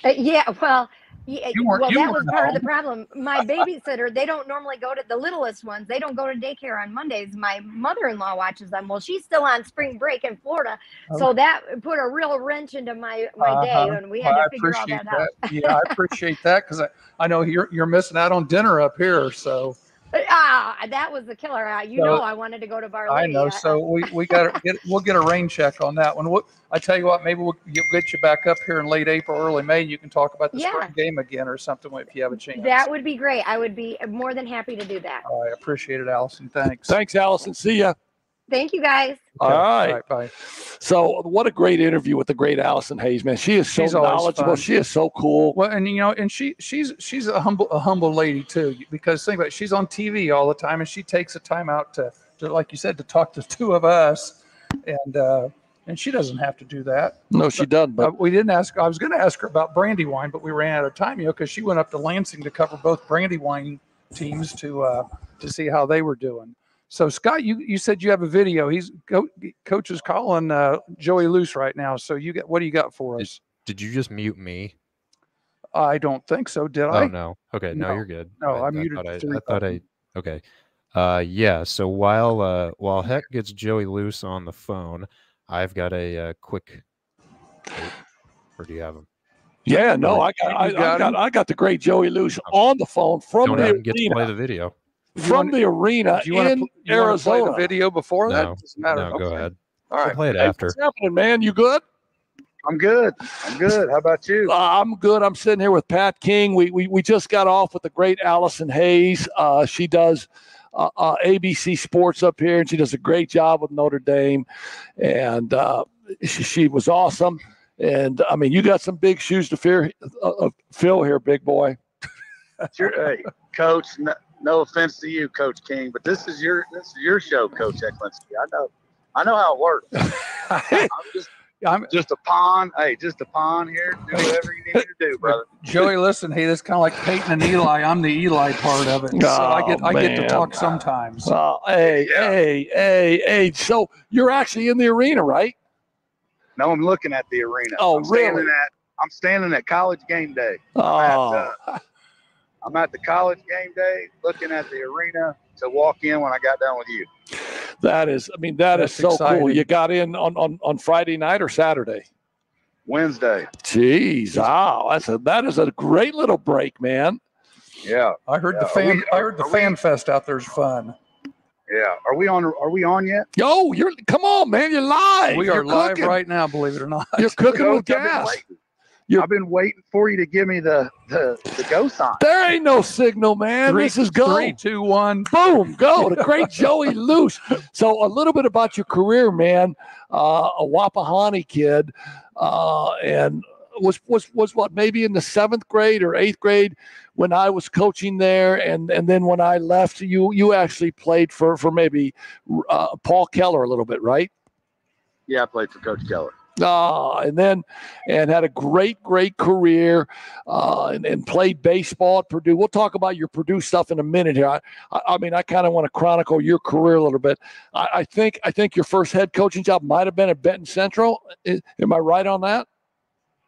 Uh, yeah, well, yeah, well, that was part of the problem. My babysitter, they don't normally go to the littlest ones. They don't go to daycare on Mondays. My mother-in-law watches them. Well, she's still on spring break in Florida, so oh. that put a real wrench into my my uh-huh. day, and we had well, to figure all that, that, out. yeah, I appreciate that because I, I know you're you're missing out on dinner up here, so. Ah, that was the killer. Uh, you so, know, I wanted to go to Bar. I know. So we, we got get we'll get a rain check on that one. We'll, I tell you what, maybe we'll get you back up here in late April, early May. You can talk about the yeah. spring game again or something if you have a chance. That would be great. I would be more than happy to do that. I appreciate it, Allison. Thanks. Thanks, Allison. See ya. Thank you, guys. Okay. All, right. All right. Bye. So, what a great interview with the great Allison Hayes, man. She is so she's knowledgeable. She is so cool. Well, and you know, and she she's she's a humble a humble lady too. Because think about it, she's on TV all the time, and she takes the time out to, to like you said, to talk to two of us, and uh, and she doesn't have to do that. No, she but, doesn't. But uh, we didn't ask. I was going to ask her about Brandywine, but we ran out of time, you know, because she went up to Lansing to cover both Brandywine teams to uh, to see how they were doing. So Scott, you, you said you have a video. He's co- coach is calling uh, Joey Luce right now. So you get what do you got for us? Did, did you just mute me? I don't think so. Did oh, I? Oh no. Okay, no, no you're good. No, I, I muted. I thought I, I thought I. Okay. Uh, yeah. So while uh, while Heck gets Joey Luce on the phone, I've got a, a uh, quick. Or do you have him? Yeah, no, I got, I, got, I got, I got the great Joey Luce on the phone from Don't the get to play the video from want, the arena you in you Arizona. Play the video before no, that doesn't matter. No, okay. go ahead. All right, play it hey, after. What's happening, man? You good? I'm good. I'm good. How about you? Uh, I'm good. I'm sitting here with Pat King. We we, we just got off with the great Allison Hayes. Uh, she does uh, uh ABC Sports up here, and she does a great job with Notre Dame. And uh, she, she, was awesome. And I mean, you got some big shoes to fear, uh, fill here, big boy. Sure, hey, coach no offense to you, Coach King, but this is your this is your show, Coach Excellency. I know, I know how it works. [laughs] I'm just. I'm just a pawn. Hey, just a pawn here. Do whatever you need to do, brother. Joey, listen. Hey, this kind of like Peyton and Eli. I'm the Eli part of it, so oh, I get I get to talk sometimes. Oh, hey, yeah. hey, hey, hey. So you're actually in the arena, right? No, I'm looking at the arena. Oh, I'm really? Standing at, I'm standing at college game day. Oh. At, uh, I'm at the college game day looking at the arena to walk in when I got done with you. That is, I mean, that That's is so exciting. cool. You got in on, on, on Friday night or Saturday? Wednesday. Jeez, wow, ah, that's a that is a great little break, man. Yeah, I heard yeah. the fan. We, I heard the fan we, fest out there is fun. Yeah, are we on? Are we on yet? Yo, you're come on, man, you're live. We you're are live right now. Believe it or not, you're cooking with gas. You're, I've been waiting for you to give me the the, the go sign. There ain't no signal, man. Three, this is go. Three, two, one. Boom, go. The great [laughs] Joey Luce. So a little bit about your career, man. Uh, a Wapahani kid, uh, and was was was what maybe in the seventh grade or eighth grade when I was coaching there, and and then when I left, you you actually played for for maybe uh, Paul Keller a little bit, right? Yeah, I played for Coach Keller. Uh, and then and had a great, great career uh, and, and, played baseball at Purdue. We'll talk about your Purdue stuff in a minute here. I, I, I mean, I kind of want to chronicle your career a little bit. I, I, think I think your first head coaching job might have been at Benton Central. Am I right on that?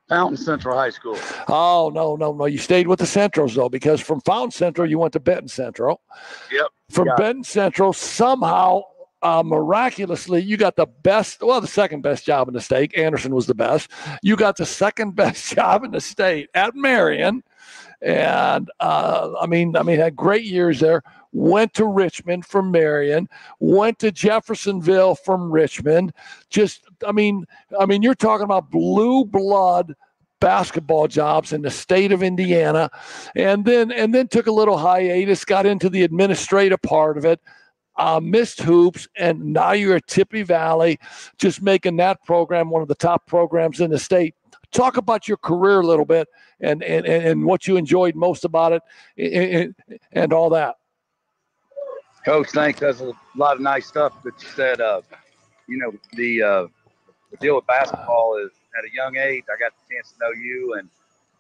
Fountain Central High School. Oh no, no, no! You stayed with the Centrals though, because from Fountain Central you went to Benton Central. Yep. From Benton Central, somehow uh, miraculously, you got the best, well, the second best job in the state. Anderson was the best. You got the second [laughs] best job in the state at Marion. and uh, I mean, I mean, had great years there. Went to Richmond from Marion. Went to Jeffersonville from Richmond. Just, I mean, I mean, you're talking about blue blood basketball jobs in the state of Indiana, and then and then took a little hiatus, got into the administrative part of it. Uh, missed hoops, and now you're at Tippy Valley, just making that program one of the top programs in the state. Talk about your career a little bit and and, and what you enjoyed most about it and, and all that. Coach, thanks. That's a lot of nice stuff that you said. Uh, you know, the, uh, the deal with basketball is at a young age, I got the chance to know you and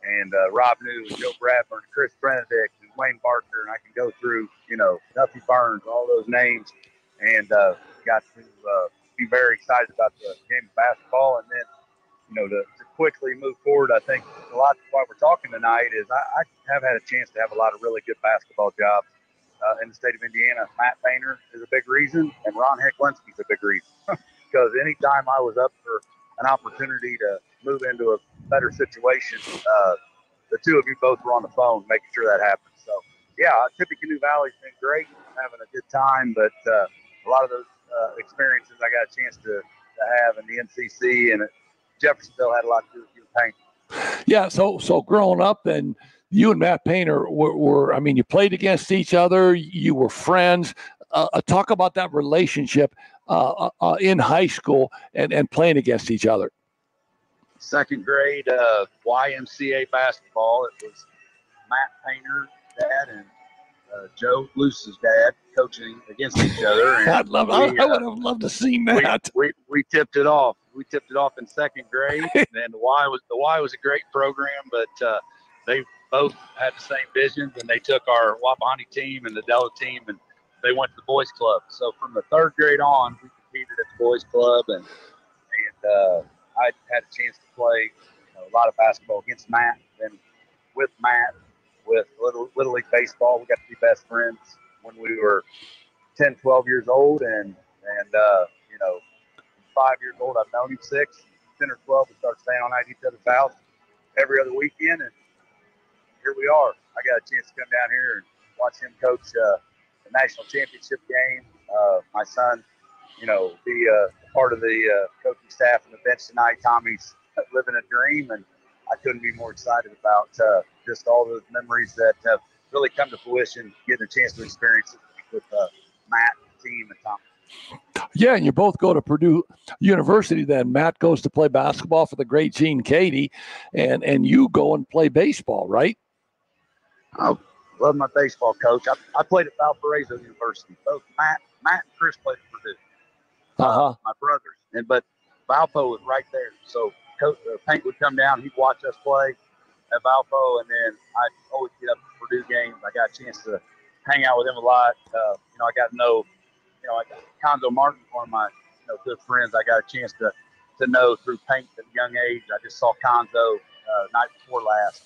and uh, Rob New, Joe Bradburn, Chris Benedict, Wayne Barker, and I can go through, you know, Duffy Burns, all those names, and uh, got to uh, be very excited about the game of basketball. And then, you know, to, to quickly move forward, I think a lot of why we're talking tonight is I, I have had a chance to have a lot of really good basketball jobs uh, in the state of Indiana. Matt Painter is a big reason, and Ron Hecklinski is a big reason. [laughs] because anytime I was up for an opportunity to move into a better situation. Uh, the two of you both were on the phone making sure that happened. Yeah, Tippecanoe Valley's been great, having a good time, but uh, a lot of those uh, experiences I got a chance to, to have in the NCC and Jeffersonville had a lot to do with you and Yeah, so so growing up, and you and Matt Painter were, were I mean, you played against each other, you were friends. Uh, uh talk about that relationship uh, uh, uh, in high school and, and playing against each other? Second grade uh, YMCA basketball. It was Matt Painter, dad, and uh, Joe Luce's dad coaching against each other. And I'd love, we, I, would have loved to see that. We, we, we, tipped it off. We tipped it off in second grade, [laughs] and the Y was the Y was a great program, but uh, they both had the same visions, and they took our Wapahani team and the Delta team and they went to the boys club. So from the third grade on, we competed at the boys club, and and uh, I had a chance to play you know, a lot of basketball against Matt, and with Matt, with little little league baseball. We got to be best friends when we were 10, 12 years old, and and uh, you know, five years old. I've known him six, 10 or 12. We started staying on at each other's house every other weekend, and here we are. I got a chance to come down here and watch him coach. Uh, national championship game. Uh, my son, you know, be a part of the uh, coaching staff and the bench tonight. Tommy's living a dream, and I couldn't be more excited about uh, just all those memories that have really come to fruition, getting a chance to experience it with uh, Matt, team, and Tommy. Yeah, and you both go to Purdue University. Then Matt goes to play basketball for the great Gene Keady, and and you go and play baseball, right? Oh, love my baseball coach. I, I played at Valparaiso University. Both Matt, Matt and Chris played at Purdue. Uh-huh. My brothers. And but Valpo was right there. So coach, uh, Paint would come down. He'd watch us play at Valpo, and then I'd always get up to Purdue games. I got a chance to hang out with him a lot. Uh, you know, I got to know, you know, I got Cuonzo Martin, one of my you know good friends. I got a chance to to know through Paint at a young age. I just saw Cuonzo uh, night before last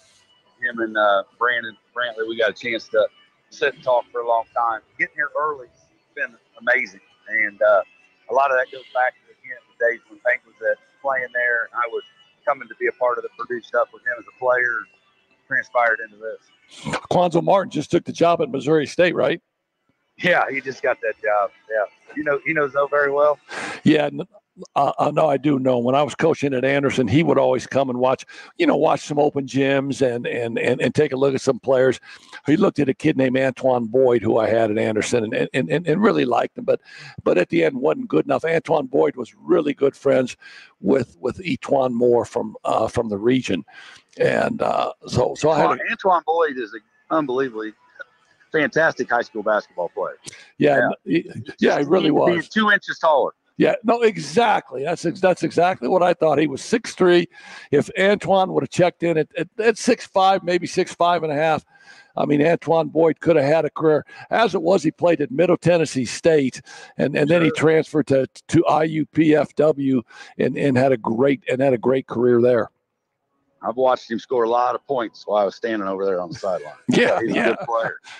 him and uh, Brandon Brantley, we got a chance to sit and talk for a long time. Getting here early has been amazing, and uh, a lot of that goes back to again the days when Hank was at playing there, I was coming to be a part of the Purdue stuff with him as a player. Transpired into this. Cuonzo Martin just took the job at Missouri State, right? Yeah, he just got that job. Yeah, you know, he knows though very well. Yeah, uh, uh, no, I do know. When I was coaching at Anderson, he would always come and watch, you know, watch some open gyms and and and, and take a look at some players. He looked at a kid named Antoine Boyd, who I had at Anderson, and and, and, and really liked him, but but at the end wasn't good enough. Antoine Boyd was really good friends with with E'Twaun Moore from uh, from the region, and uh, so so I had a, Antoine Boyd is an unbelievably fantastic high school basketball player. Yeah, yeah, he, yeah, he really was. two inches taller. Yeah, no, exactly. That's that's exactly what I thought. He was six three. If Antoine would have checked in at, at, at six five, maybe six five and a half, I mean, Antoine Boyd could have had a career. As it was, he played at Middle Tennessee State, and, and then he transferred to to IUPFW and, and had a great and had a great career there. I've watched him score a lot of points while I was standing over there on the sideline. [laughs] Yeah, yeah,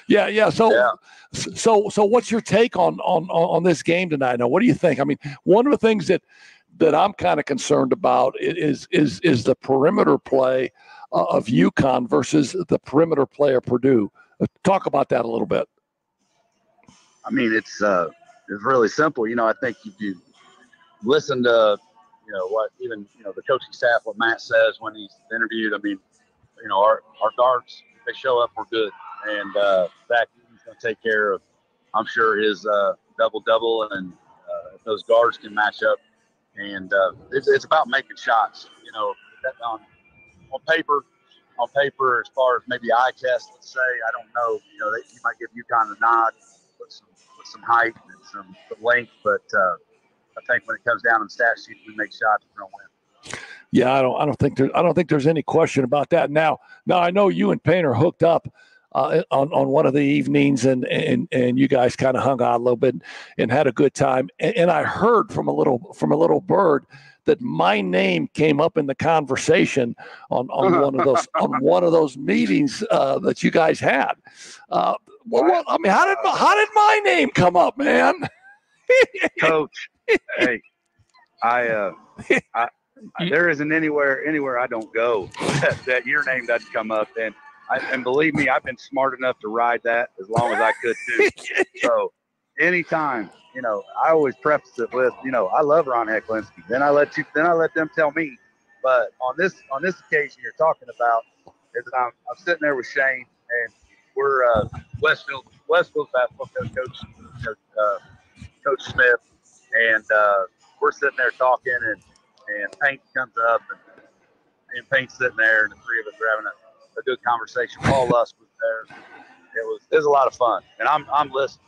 yeah, yeah. So, yeah. so, so, what's your take on on on this game tonight? Now, what do you think? I mean, one of the things that that I'm kind of concerned about is is is the perimeter play uh, of UConn versus the perimeter play of Purdue. Uh, talk about that a little bit. I mean, it's uh, it's really simple. You know, I think if you listen to you know what even you know the coaching staff, what Matt says when he's interviewed. I mean, you know, our our guards they show up, we're good, and uh, Zach he's going to take care of. I'm sure his uh, double double, and uh, those guards can match up, and uh, it's, it's about making shots. You know, on on paper, on paper, as far as maybe eye test, let's say, I don't know. You know, they, he might give UConn a nod with some with some height and some length, but uh, I think when it comes down to the stat sheet, we make shots, we're gonna win. Yeah, I don't. I don't think there. I don't think there's any question about that. Now, now I know you and Payne are hooked up uh, on on one of the evenings, and and and you guys kind of hung out a little bit and had a good time. And, and I heard from a little from a little bird that my name came up in the conversation on, on one of those on [laughs] one of those meetings uh, that you guys had. Uh, well, well, I mean, how did how did my name come up, man? [laughs] Coach, hey, I, uh, I, I, there isn't anywhere anywhere I don't go [laughs] that, that your name doesn't come up, and I, and believe me, I've been smart enough to ride that as long as I could too. [laughs] so anytime, you know, I always preface it with, you know, I love Ron Hecklinski. Then I let you, then I let them tell me. But on this on this occasion you're talking about, is I'm, I'm sitting there with Shane, and we're uh, Westfield Westfield basketball coach, coach, uh, Coach Smith, and uh, we're sitting there talking, and and Paint comes up, and, and Paint's sitting there, and the three of us are having a, a good conversation. Paul Lusk was there. It was it was a lot of fun, and I'm I'm listening.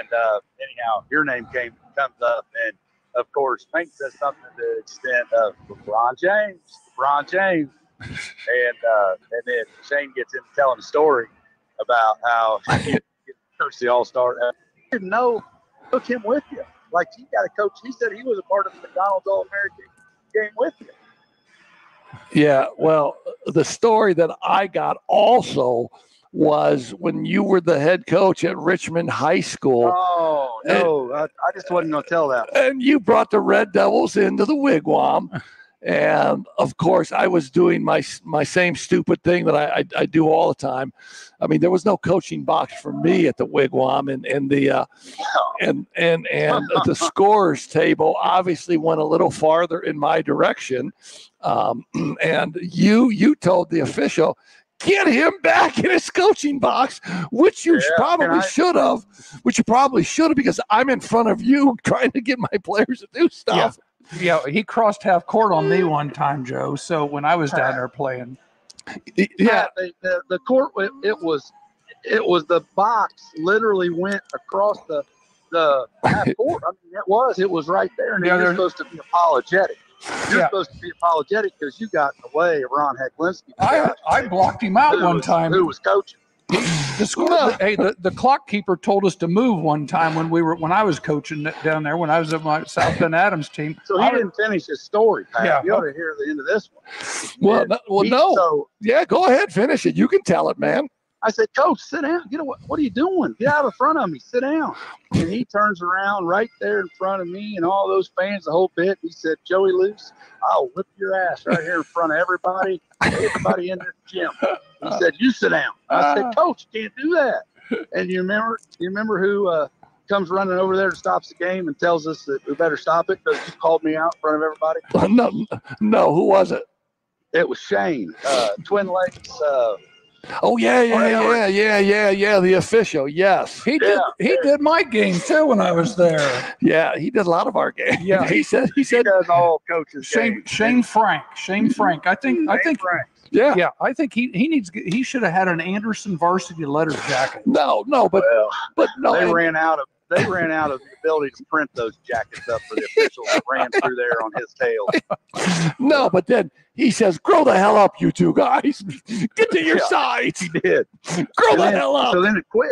And uh, anyhow, your name came comes up, and of course, Paint says something to the extent of LeBron James, LeBron James, and uh, and then Shane gets into telling a story about how [laughs] he the All Star. Didn't know took him with you. Like you got a coach. He said he was a part of the McDonald's All American game with you. Yeah, well, the story that I got also was when you were the head coach at Richmond High School. Oh no, and, I, I, just wasn't gonna tell that. And you brought the Red Devils into the wigwam. And of course, I was doing my my same stupid thing that I, I, I, do all the time. I mean, there was no coaching box for me at the wigwam, and and the uh, and and and [laughs] the scores table obviously went a little farther in my direction. Um, [clears throat] and you you told the official get him back in his coaching box, which you yeah, probably should have, which you probably should have, because I'm in front of you [laughs] trying to get my players to do stuff. Yeah, he crossed half court on me one time, Joe. So when I was down [laughs] there playing, yeah, the, the, the court it, it was it was the box literally went across the the half [laughs] court. I mean, it was it was right there, and yeah, you're supposed to be apologetic. You're yeah. supposed to be apologetic because you got in the way of Ron Hecklinski. I I blocked him out one was, time. Who was coaching? The score, hey, the, the clock keeper told us to move one time when we were when I was coaching down there when I was at my South Bend Adams team. So he I, didn't finish his story. Pat. Yeah, you ought to hear the end of this one. Well, no, well, he, no. So, yeah, go ahead, finish it. You can tell it, man. I said, Coach, sit down. You know What What are you doing? Get out of front of me. Sit down. And he turns around right there in front of me and all those fans, the whole bit. He said, Joey Luce, I'll whip your ass right here in front of everybody, everybody in this gym. He said, You sit down. I said, Coach, you can't do that. And you remember, you remember who uh, comes running over there and stops the game and tells us that we better stop it because you called me out in front of everybody? [laughs] No, no. Who was it? It was Shane, uh, Twin Lakes. Uh, Oh yeah, yeah, yeah, yeah, yeah, yeah. The official, yes. He did. He did my game too when I was there. Yeah, he did a lot of our games. Yeah, [laughs] he said. He said he does all coaches. Shane games. Shane Frank. Shane mm-hmm. Frank. I think. Shane I think. Frank. Yeah, yeah. I think he he needs. He should have had an Anderson varsity letter jacket. No, no, but well, but no. They ran out of they ran out of the ability to print those jackets up for the officials that ran through there on his tail. No, but then he says, "Grow the hell up, you two guys! Get to your yeah, sides." He did. Grow so the then, hell up. So then it quit.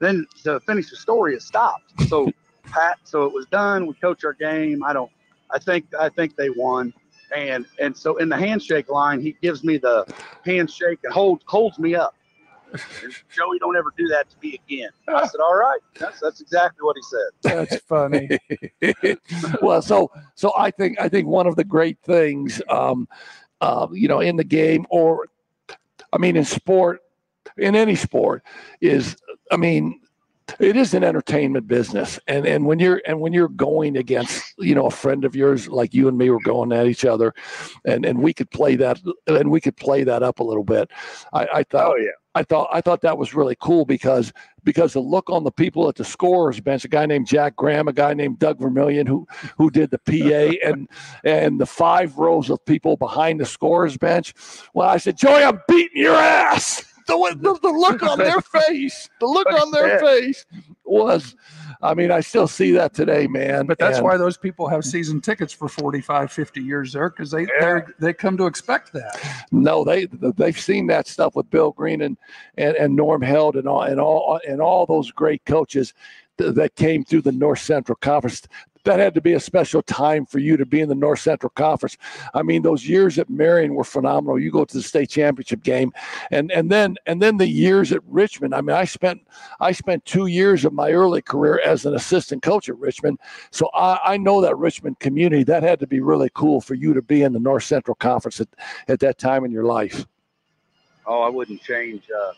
Then to finish the story, it stopped. So Pat, so it was done. We coach our game. I don't. I think I think they won. And and so in the handshake line, he gives me the handshake and holds holds me up. [laughs] Joey, don't ever do that to me again. I said, all right. That's, that's exactly what he said. That's funny. [laughs] well, so so I think I think one of the great things, um, uh, you know, in the game or I mean, in sport, in any sport, is I mean, it is an entertainment business and and when you're and when you're going against you know a friend of yours like you and me were going at each other and and we could play that and we could play that up a little bit i, I thought Oh yeah. I thought I thought that was really cool because because the look on the people at the scorers bench, a guy named Jack Graham, a guy named Doug Vermillion who who did the PA [laughs] and and the five rows of people behind the scorers bench. Well, I said, Joey, I'm beating your ass. The, the, the look on their [laughs] face, the look on their face was, I mean, I still see that today, man. But that's And- why those people have season tickets for 45, 50 years there because they they they come to expect that. No, they they've seen that stuff with Bill Green and and, and Norm Held and all and all and all those great coaches that came through the North Central Conference. That had to be a special time for you to be in the North Central Conference. I mean, those years at Marion were phenomenal. You go to the state championship game, and and then and then the years at Richmond. I mean, I spent I spent two years of my early career as an assistant coach at Richmond, so I, I know that Richmond community. That had to be really cool for you to be in the North Central Conference at, at that time in your life. Oh, I wouldn't change uh,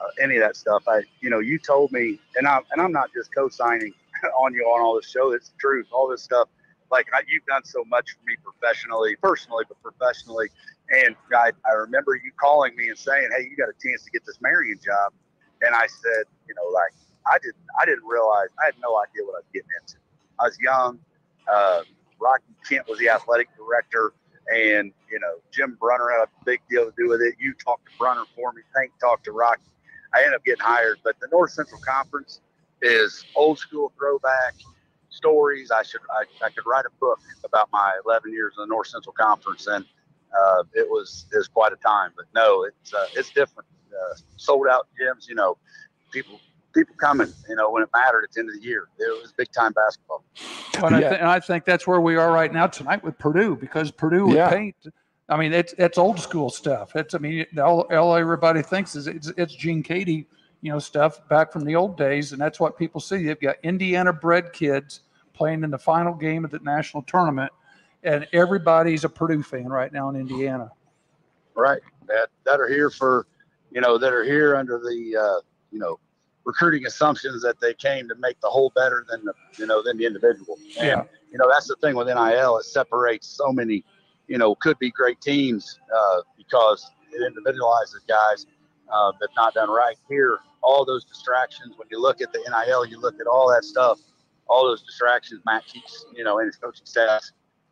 uh, any of that stuff. I, you know, you told me, and I'm and I'm not just co-signing on you on all this show. It's the truth. All this stuff, like I, you've done so much for me professionally, personally, but professionally. And I, I remember you calling me and saying, "Hey, you got a chance to get this Marion job," and I said, you know, like I didn't, I didn't realize, I had no idea what I was getting into. I was young. Uh, Rocky Kent was the athletic director and you know Jim Brunner had a big deal to do with it. You talked to Brunner for me. Hank talked to Rocky. I ended up getting hired, but the North Central Conference is old school throwback stories. I should I, I could write a book about my 11 years in the North Central Conference, and uh, it was it was quite a time. But no, it's uh, it's different. Uh, sold out gyms, you know, people people coming. You know, when it mattered at the end of the year, it was big time basketball. And, I th- and I think that's where we are right now tonight with Purdue because Purdue would Yeah. paint. I mean, it's it's old school stuff. It's I mean, all, all everybody thinks is it's, it's Gene Keady, you know, stuff back from the old days, and that's what people see. They've got Indiana bred kids playing in the final game of the national tournament, and everybody's a Purdue fan right now in Indiana. right that that are here for you know that are here under the uh, you know recruiting assumptions that they came to make the whole better than the you know than the individual And, Yeah. you know that's the thing with nil it separates so many you know could be great teams uh, because it individualizes guys uh, that not done right here all those distractions when you look at the nil you look at all that stuff all those distractions matt keeps you know and his coaching staff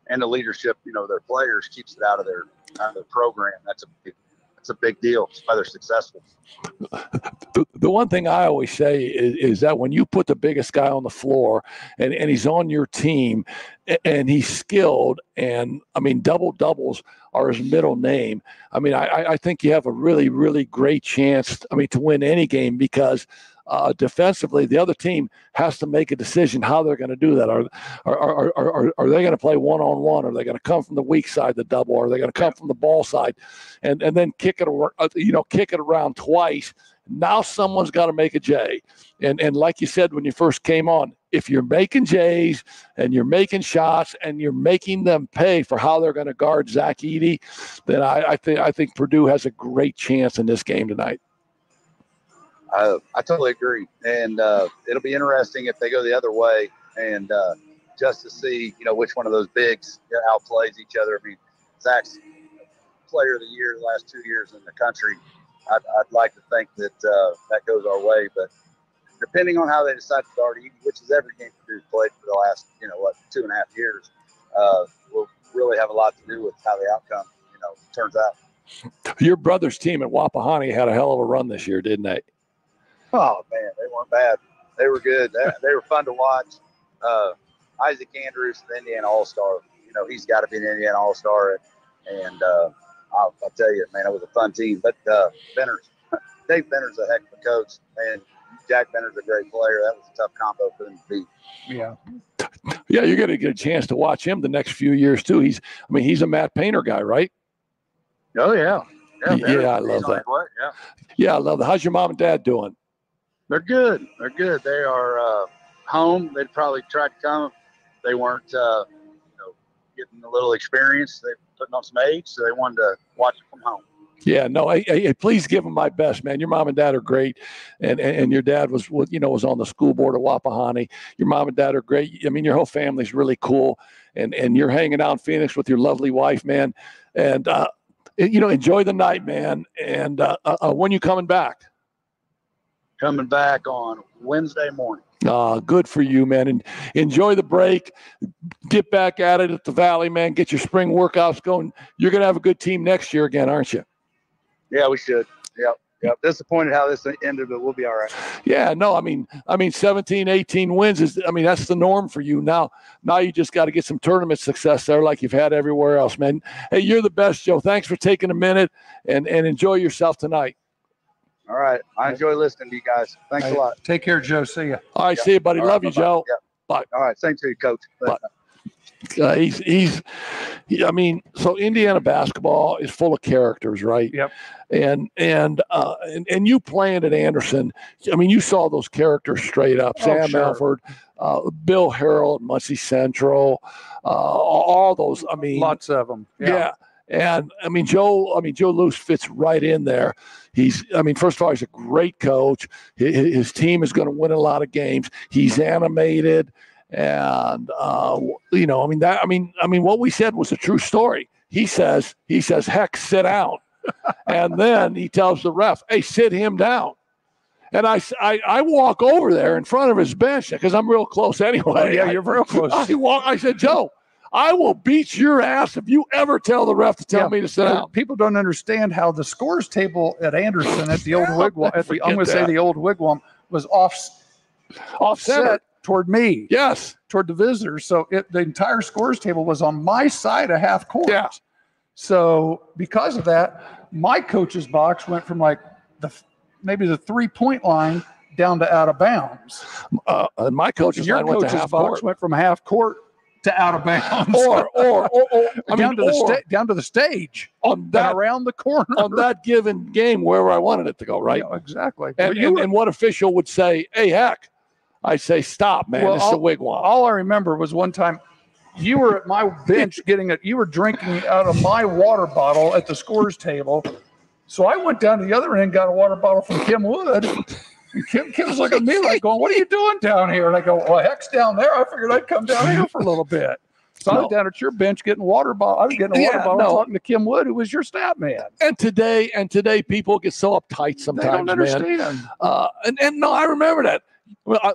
and the leadership you know their players keeps it out of their out of their program. That's a big that's a big deal why they're successful the, the one thing I always say is, is that when you put the biggest guy on the floor and, and he's on your team a- and he's skilled and I mean double doubles are his middle name. I mean I- I think you have a really really great chance. I mean to win any game because uh, defensively the other team has to make a decision how they're going to do that. Are are are, are, are, they going to play one on one? Are they going to come from the weak side, the double? Are they going to come from the ball side, and and then kick it uh, you know kick it around twice? Now someone's got to make a J. And and like you said when you first came on, if you're making J's and you're making shots and you're making them pay for how they're going to guard Zach Edey, then I, I think I think Purdue has a great chance in this game tonight. I, I totally agree, and uh, it'll be interesting if they go the other way, and uh, just to see, you know, which one of those bigs outplays each other. I mean, Zach's player of the year the last two years in the country. I'd, I'd like to think that uh, that goes our way, but depending on how they decide to start, which is every game Purdue's played for the last, you know, what two and a half years, uh, will really have a lot to do with how the outcome, you know, turns out. Your brother's team at Wapahani had a hell of a run this year, didn't they? Oh man, they weren't bad. They were good. They, they were fun to watch. Uh, Isaac Andrews, the Indiana All Star. You know, he's got to be an Indiana All Star, and, and uh, I'll, I'll tell you, man, it was a fun team. But uh, Benner's, Dave Benner's a heck of a coach, and Jack Benner's a great player. That was a tough combo for them to beat. Yeah. Yeah, you're going to get a chance to watch him the next few years too. He's, I mean, he's a Matt Painter guy, right? Oh yeah, Yeah, Benner's- I love that. way, Yeah. Yeah, I love that. How's your mom and dad doing? They're good. They're good. They are uh, home. They'd probably tried to come. They weren't, uh, you know, getting a little experience. They putting on some age, so they wanted to watch it from home. Yeah, no, hey, hey, please give them my best, man. Your mom and dad are great, and and, and your dad was, you know, was on the school board of Wapahani. Your mom and dad are great. I mean, your whole family's really cool, and and you're hanging out in Phoenix with your lovely wife, man. And uh, you know, enjoy the night, man. And uh, uh, uh when you coming back? Coming back on Wednesday morning. Uh, good for you, man. And enjoy the break. Get back at it at the Valley, man. Get your spring workouts going. You're going to have a good team next year again, aren't you? Yeah, we should. Yep. Yep. Disappointed how this ended, but we'll be all right. Yeah, no, I mean, I mean, 17, 18 wins is, I mean, that's the norm for you now. Now you just got to get some tournament success there, like you've had everywhere else, man. Hey, you're the best, Joe. Thanks for taking a minute and and enjoy yourself tonight. All right. I enjoy listening to you guys. Thanks right. a lot. Take care, Joe. See you. All right. See you, buddy. All Love right, you, Joe. Yeah. Bye. All right. Same to you, coach. Bye. Uh, he's he's he, I mean, so Indiana basketball is full of characters, right? Yep. And and uh and, and you playing at Anderson, I mean, you saw those characters straight up. Oh, Sam sure. Alford, uh, Bill Harrell, Muncie Central, uh, all those. I mean, lots of them. Yeah. yeah. And I mean, Joe, I mean, Joe Luce fits right in there. He's, I mean, first of all, he's a great coach. His, his team is going to win a lot of games. He's animated. And, uh, you know, I mean, that, I mean, I mean, what we said was a true story. He says, he says, heck, sit down. [laughs] and then he tells the ref, hey, sit him down. And I, I, I walk over there in front of his bench because I'm real close anyway. Oh, yeah, you're real [laughs] close. I, walk, I said, Joe, I will beat your ass if you ever tell the ref to tell yeah, me to sit down. People don't understand how the scores table at Anderson at the old [laughs] wigwam, at the, I'm going to say the old wigwam, was off offset toward me. Yes, toward the visitors. So it, the entire scores table was on my side of half court. Yeah. So because of that, my coach's box went from like the maybe the three point line down to out of bounds. Uh, and my coach's your coach's box court. went from half court to out of bounds, or or or, or I [laughs] down mean, to the sta- down to the stage on that around the corner on that given game wherever I wanted it to go. Right, yeah, exactly. And, and, were, and, what official would say, "Hey, heck," I say, "Stop, man! Well, this all, is a wigwam." All I remember was one time. You were at my bench [laughs] getting it. You were drinking out of my water bottle at the scores table. So I went down to the other end got a water bottle from Kim Wood. Kim, Kim's looking at me like [laughs] going, What are you doing down here? And I go, Well, heck's down there. I figured I'd come down here for a little bit. So no. I was down at your bench getting water bottle. I was getting a water yeah, bottle no. talking to Kim Wood, who was your stat man. And today, and today, people get so uptight sometimes. They don't understand. Man. Uh, and and no, I remember that. Well, I,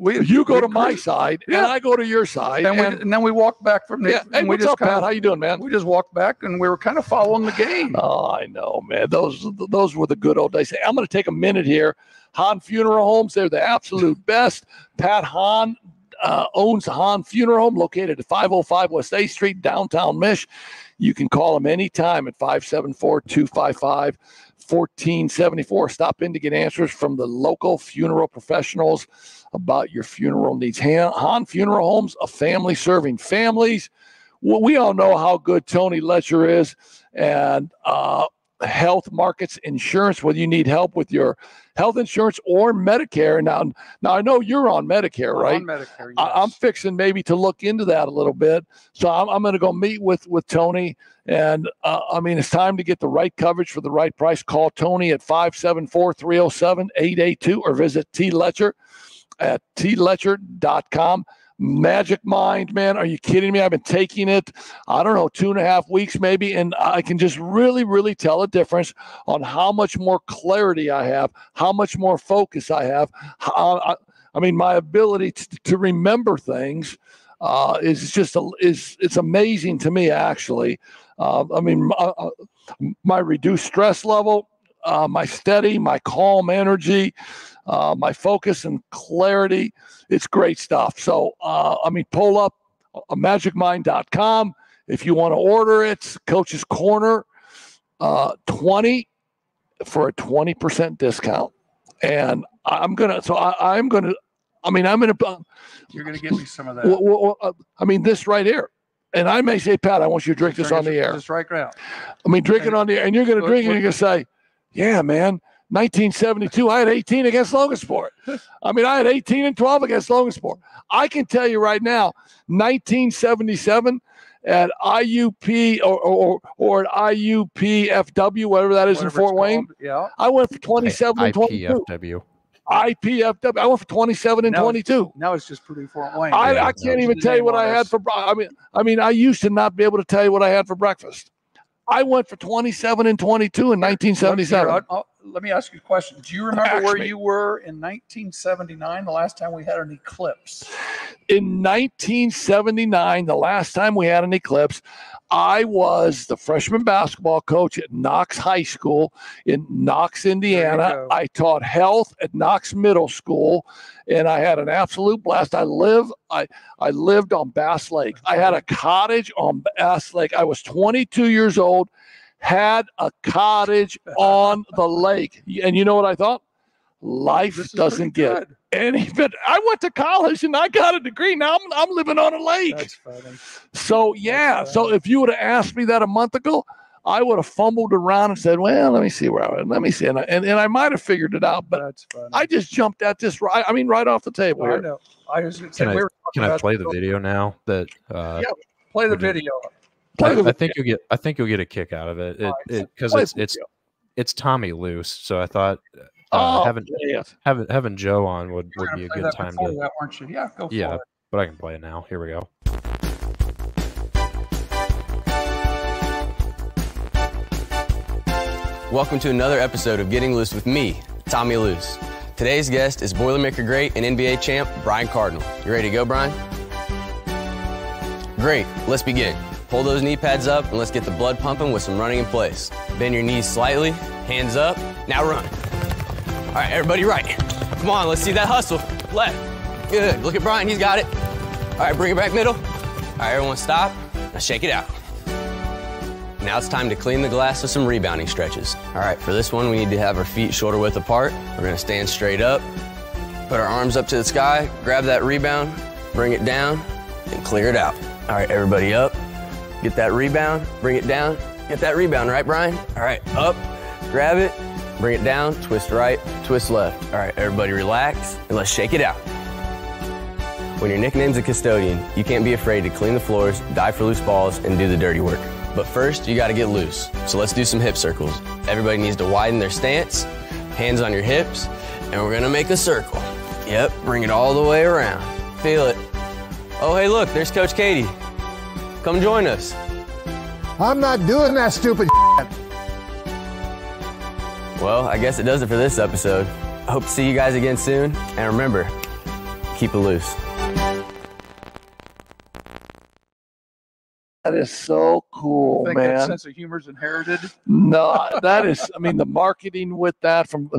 we, you go to my side, yeah. and I go to your side, and, we, and then we walk back from there. Yeah, and we just up, kinda, Pat? How you doing, man? We just walked back, and we were kind of following the game. Oh, I know, man. Those those were the good old days. I'm going to take a minute here. Hahn Funeral Homes, they're the absolute [laughs] best. Pat Hahn uh, owns Hahn Funeral Home located at 505 West A Street, downtown Mich. You can call them anytime at 574 255 1474. Stop in to get answers from the local funeral professionals about your funeral needs. Hahn Funeral Homes, a family serving families. Well, we all know how good Tony Letcher is, and uh, health markets insurance, whether you need help with your health insurance or Medicare. Now, now I know you're on Medicare, right? On Medicare, yes. I, am fixing maybe to look into that a little bit. So I'm, I'm going to go meet with with Tony, and uh, I mean it's time to get the right coverage for the right price. Call Tony at 574-307-882 or visit T Letcher at tletcher.com. Magic Mind, man, are you kidding me? I've been taking it, I don't know, two and a half weeks maybe, and I can just really, really tell a difference on how much more clarity I have, how much more focus I have. How, I, I mean, my ability to, to remember things uh, is just a, is it's amazing to me actually. Uh, I mean, my, uh, my reduced stress level, uh, my steady, my calm energy, uh, my focus and clarity. It's great stuff. So, uh, I mean, pull up uh, magicmind.com. If you want to order it, Coach's Corner, uh, 20 for a 20% discount. And I'm going to, so I, am going to, I mean, I'm going to, you're going to give me some of that. Well, well, uh, I mean, this right here. And I may say, Pat, I want you to drink this on the air. Just right now. I mean, drink it on the air, and you're going to drink it, and you're going to say, yeah, man, 1972, I had 18 against Logansport. [laughs] I mean, I had 18 and 12 against Logansport. I can tell you right now, 1977 at IUP or or, or at IUPFW, whatever that is Whatever in Fort Wayne. called. Yeah. I went for 27 and 22. IPFW. IPFW. I went for 27 and Now- 22. Now it's just Purdue Fort Wayne. I, Yeah, I can't even tell you what on I had for. I mean, I mean, I used to not be able to tell you what I had for breakfast. I went for 27 and 22 in Let me- 1977. I'll- I'll- Let me ask you a question. Do you remember Ask where me. you were in 1979, the last time we had an eclipse? in 1979, the last time we had an eclipse, I was the freshman basketball coach at Knox High School in Knox, Indiana. I taught health at Knox Middle School, and I had an absolute blast. I live, I I lived on Bass Lake. I had a cottage on Bass Lake. I was 22 years old, had a cottage on the lake, and you know what I thought? Life doesn't get good. any [laughs] better. I went to college and I got a degree. Now I'm, I'm living on a lake. That's funny. So yeah, That's so if you would have asked me that a month ago, I would have fumbled around and said, "Well, let me see where I was. Let me see," and I, and, and I might have figured it out, but That's funny. I just jumped at this right. I mean, right off the table I know. I was going to say Can I- we Can I play the video now? That uh, Yeah. Play the Would you- video. Play I, I think you'll get. I think you'll get a kick out of it. It All right, because it's it's video. it's Tommy Luce. So I thought uh, oh, having yes. having having Joe on would would be a good that time to. that, weren't you? Yeah, go for Yeah. it. But I can play it now. Here we go. Welcome to another episode of Getting Loose with me, Tommy Luce. Today's guest is Boilermaker great and NBA champ Brian Cardinal. You ready to go, Brian? Great, let's begin. Pull those knee pads up and let's get the blood pumping with some running in place. Bend your knees slightly, hands up, now run. All right, everybody right. Come on, let's see that hustle. Left. Good, look at Brian, he's got it. All right, bring it back middle. All right, everyone stop. Now shake it out. Now it's time to clean the glass with some rebounding stretches. All right, for this one, we need to have our feet shoulder width apart. We're gonna stand straight up, put our arms up to the sky, grab that rebound, bring it down, and clear it out. All right, everybody up. Get that rebound, bring it down. Get that rebound, right, Brian? All right, up, grab it, bring it down, twist right, twist left. All right, everybody relax, and let's shake it out. When your nickname's a custodian, you can't be afraid to clean the floors, dive for loose balls, and do the dirty work. But first, you gotta get loose. So let's do some hip circles. Everybody needs to widen their stance, hands on your hips, and we're gonna make a circle. Yep, bring it all the way around. Feel it. Oh, hey, look, there's Coach Keady. Come join us. I'm not doing that stupid. shit. Well, I guess it does it for this episode. I hope to see you guys again soon. And remember, keep it loose. That is so cool, I think that man. sense of humor is inherited. No, that is. I mean, the marketing with that from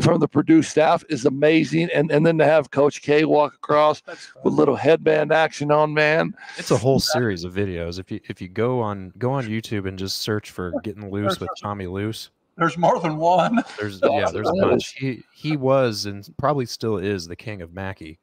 from the Purdue staff is amazing, and and then to have Coach K walk across [laughs] with little headband action on, man. It's a whole series of videos. If you if you go on go on YouTube and just search for "Getting Loose" with Tommy Luce, There's more than one. there's [laughs] yeah, there's a bunch. He he was and probably still is the king of Mackey.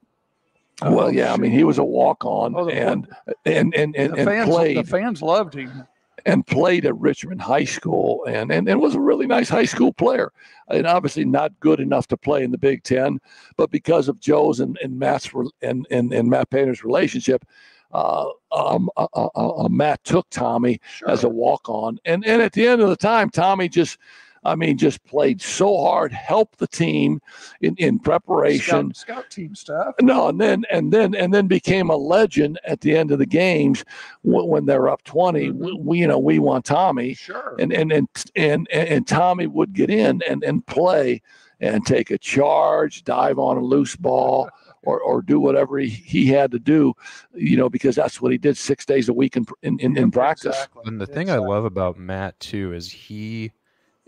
Well, yeah, I mean, he was a walk on Oh, and, and and and the and fans, played the fans loved him. and played at Richmond High School and, and and was a really nice high school player. And obviously not good enough to play in the Big Ten, but because of Joe's and, and Matt's re- and, and and Matt Painter's relationship, uh, um, uh, uh, uh, Matt took Tommy as a walk on. And and at the end of the time, Tommy just, I mean, just played so hard, helped the team in, in preparation. Scout, scout team stuff. No, and then and then and then became a legend at the end of the games when, when they're up 20 mm-hmm. We, we, you know, we want Tommy, Sure. and and and and and Tommy would get in and and play and take a charge, dive on a loose ball. [laughs] Or, or do whatever he, he had to do, you know, because that's what he did six days a week in in, in, in practice. Exactly. And the thing I love about Matt too is he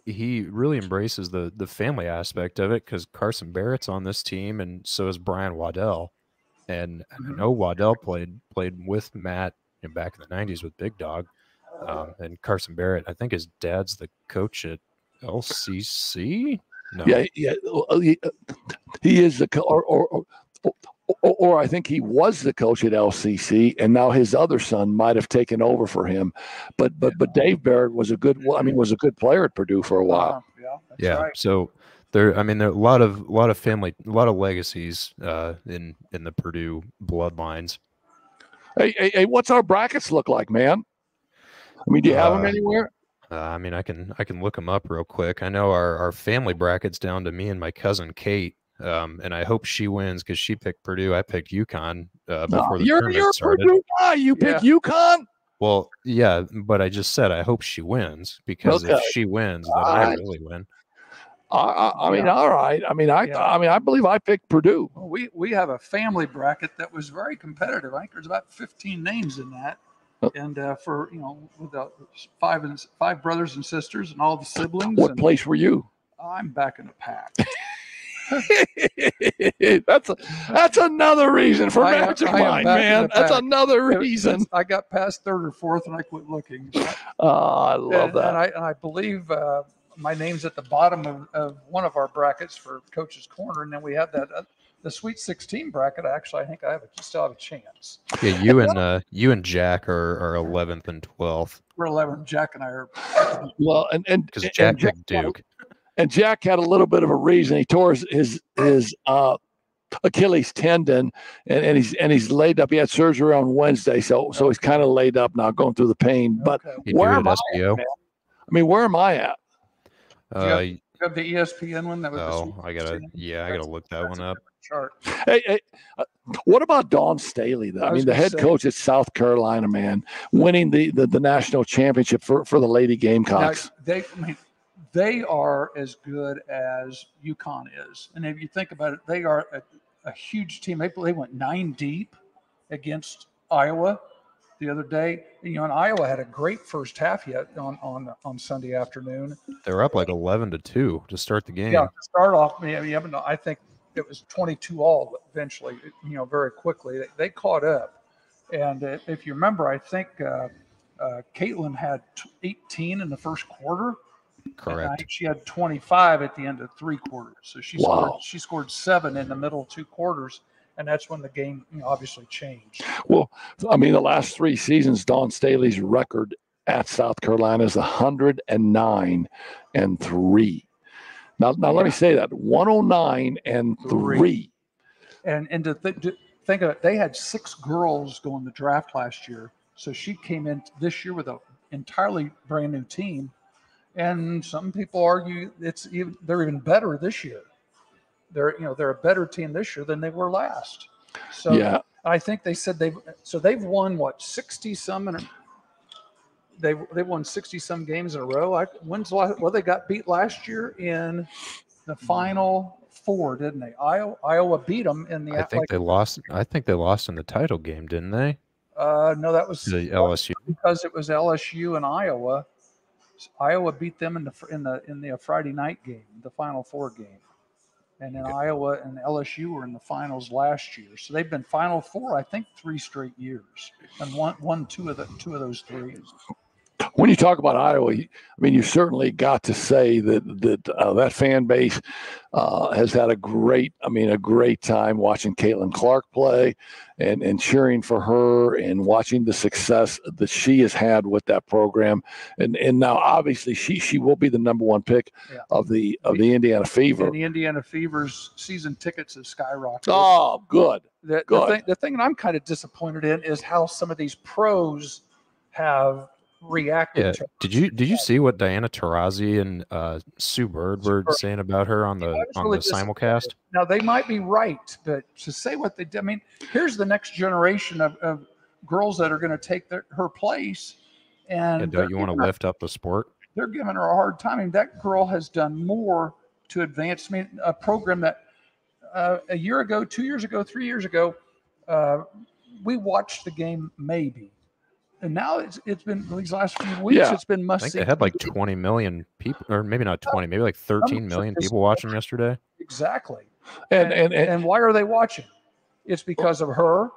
he really embraces the the family aspect of it because Carson Barrett's on this team and so is Brian Waddell, and I Mhm. know Waddell played played with Matt you know, back in the '90s with Big Dog, um, and Carson Barrett. I think his dad's the coach at LCC. No, Yeah, yeah. uh, He, uh, is the or or, or or or I think he was the coach at LCC, and now his other son might have taken over for him. But but but Dave Barrett was a good. I mean, was a good player at Purdue for a while. Uh, yeah. That's yeah. Right. So there, I mean, there are a lot of a lot of family, a lot of legacies uh, in in the Purdue bloodlines. Hey, hey, hey, what's our brackets look like, man? I mean, do you have them Uh, anywhere? Uh, I mean, I can I can look them up real quick. I know our our family brackets down to me and my cousin Kate. Um, and I hope she wins because she picked Purdue. I picked UConn uh, No, before the you're tournament you're a started. Purdue guy. You pick UConn. Well, yeah, but I just said I hope she wins because if she wins, then I Alright. really win. I, I, I mean, Yeah. all right. I mean, I Yeah. I mean, I believe I picked Purdue. Well, we we have a family bracket that was very competitive. I think there's about 15 names in that, Oh. and uh, for you know, with the five and five brothers and sisters and all the siblings. What and place were you? I'm back in the pack. [laughs] [laughs] that's a, that's another reason for I am- match I am mine, back in man. That's another reason. I got past third or fourth and I quit looking. [laughs] Oh, I love and, that. And I, and I believe uh, my name's at the bottom of, of one of our brackets for Coach's Corner, and then we have that uh, the Sweet 16 bracket. Actually, I think I have a, still have a chance. Yeah, you and uh, you and Jack are are eleventh and twelfth We're 11th. Jack and I are. well, and and because and Jack Jack- picked Duke. And Jack had a little bit of a reason. He tore his his, his uh, Achilles tendon, and, and he's and he's laid up. He had surgery on Wednesday, so so he's kind of laid up now, going through the pain. But Okay. Where am it I at I mean, where am I at? Uh, You have the ESPN one that was. oh, I gotta 16? yeah, I gotta look that one up. Chart. Hey, hey uh, what about Dawn Staley? Though? I I, mean, the head say- coach at South Carolina, man, winning the, the, the national championship for, for the Lady Now, Gamecocks. they, I mean, they are as good as UConn is, and if you think about it, they are a, a huge team. They they went nine deep against Iowa the other day. You know, and Iowa had a great first half yet on on on Sunday afternoon. They're up like eleven to two to start the game. Yeah, to start off, yeah, yeah, but I think it was 22 all eventually, you know, very quickly. They, they caught up. And uh, if you remember, I think uh, uh, Caitlin had t- 18 in the first quarter. I Correct. think she had 25 at the end of three quarters. So she Wow. scored she scored seven in the middle two quarters, and that's when the game you know, obviously changed. Well, I mean, the last three seasons, Dawn Staley's record at South Carolina is 109 and three. Now, now let me say that 109 and Three. three. And and to, th- to think of it, they had six girls go in the draft last year. So she came in this year with an entirely brand new team. And some people argue it's even they're even better this year. They're you know they're a better team this year than they were last. So Yeah. I think they said they've so they've won what sixty some and they they won sixty some games in a row. I, when's last, well they got beat last year in the final four, didn't they? Iowa Iowa beat them in the I think like, they lost. I think they lost in the title game, didn't they? uh no that was The LSU. because it was LSU and Iowa. Iowa beat them in the in the in the uh, Friday night game, the Final Four game, and then Iowa and LSU were in the finals last year. So they've been Final Four, I think, three straight years, and won won two of the two of those three. When you talk about Iowa, I mean, you certainly got to say that that uh, that fan base uh, has had a great, I mean, a great time watching Caitlin Clark play and and cheering for her and watching the success that she has had with that program. And and now obviously she she will be the number one pick Yeah. of the of the Indiana Fever. And the Indiana Fever's season tickets have skyrocketed. Oh, good. the, the, thing, the thing that I'm kind of disappointed in is how some of these pros have reacted Yeah. Did you did you see what Diana Taurasi and uh, Sue Bird were Bird. saying about her on the on the simulcast? Now they might be right, but to say what they did, I mean, here's the next generation of, of girls that are going to take their, her place, and Yeah, don't you want to lift up the sport? They're giving her a hard time. I mean, that girl has done more to advance. Mean, a program that uh, a year ago, two years ago, three years ago, uh, we watched the game maybe, and now it's it's been these last few weeks. Yeah. It's been must. I think see. they had like 20 million people, or maybe not 20, maybe like 13 million people watching yesterday. exactly. And and, and, and why are they watching? It's because of her.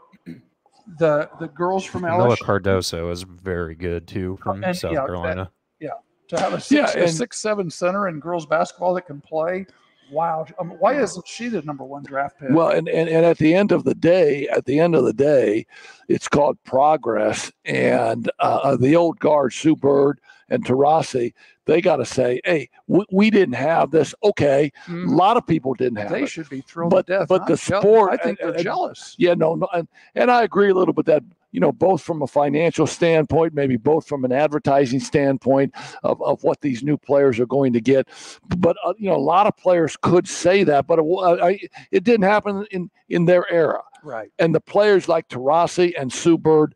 The the girls from Noah Cardoso is very good too oh, from and, South yeah, that- Carolina. to have a six, Yeah, a six seven center in girls basketball that can play. Wow, um, why isn't she the number one draft pick? Well, and, and, and at the end of the day, at the end of the day, it's called progress. And uh, uh, the old guard, Sue Bird and Taurasi, they got to say, hey, we, we didn't have this. Okay. A Mhm. lot of people didn't have they it. should be thrilled But- to death. but the jeal- sport- I think they're and- jealous. Yeah, no, no. And, and I agree a little bit that you know, both from a financial standpoint, maybe both from an advertising standpoint of, of what these new players are going to get. But, uh, you know, a lot of players could say that, but it, uh, it didn't happen in, in their era. Right. And the players like Taurasi and Sue Bird,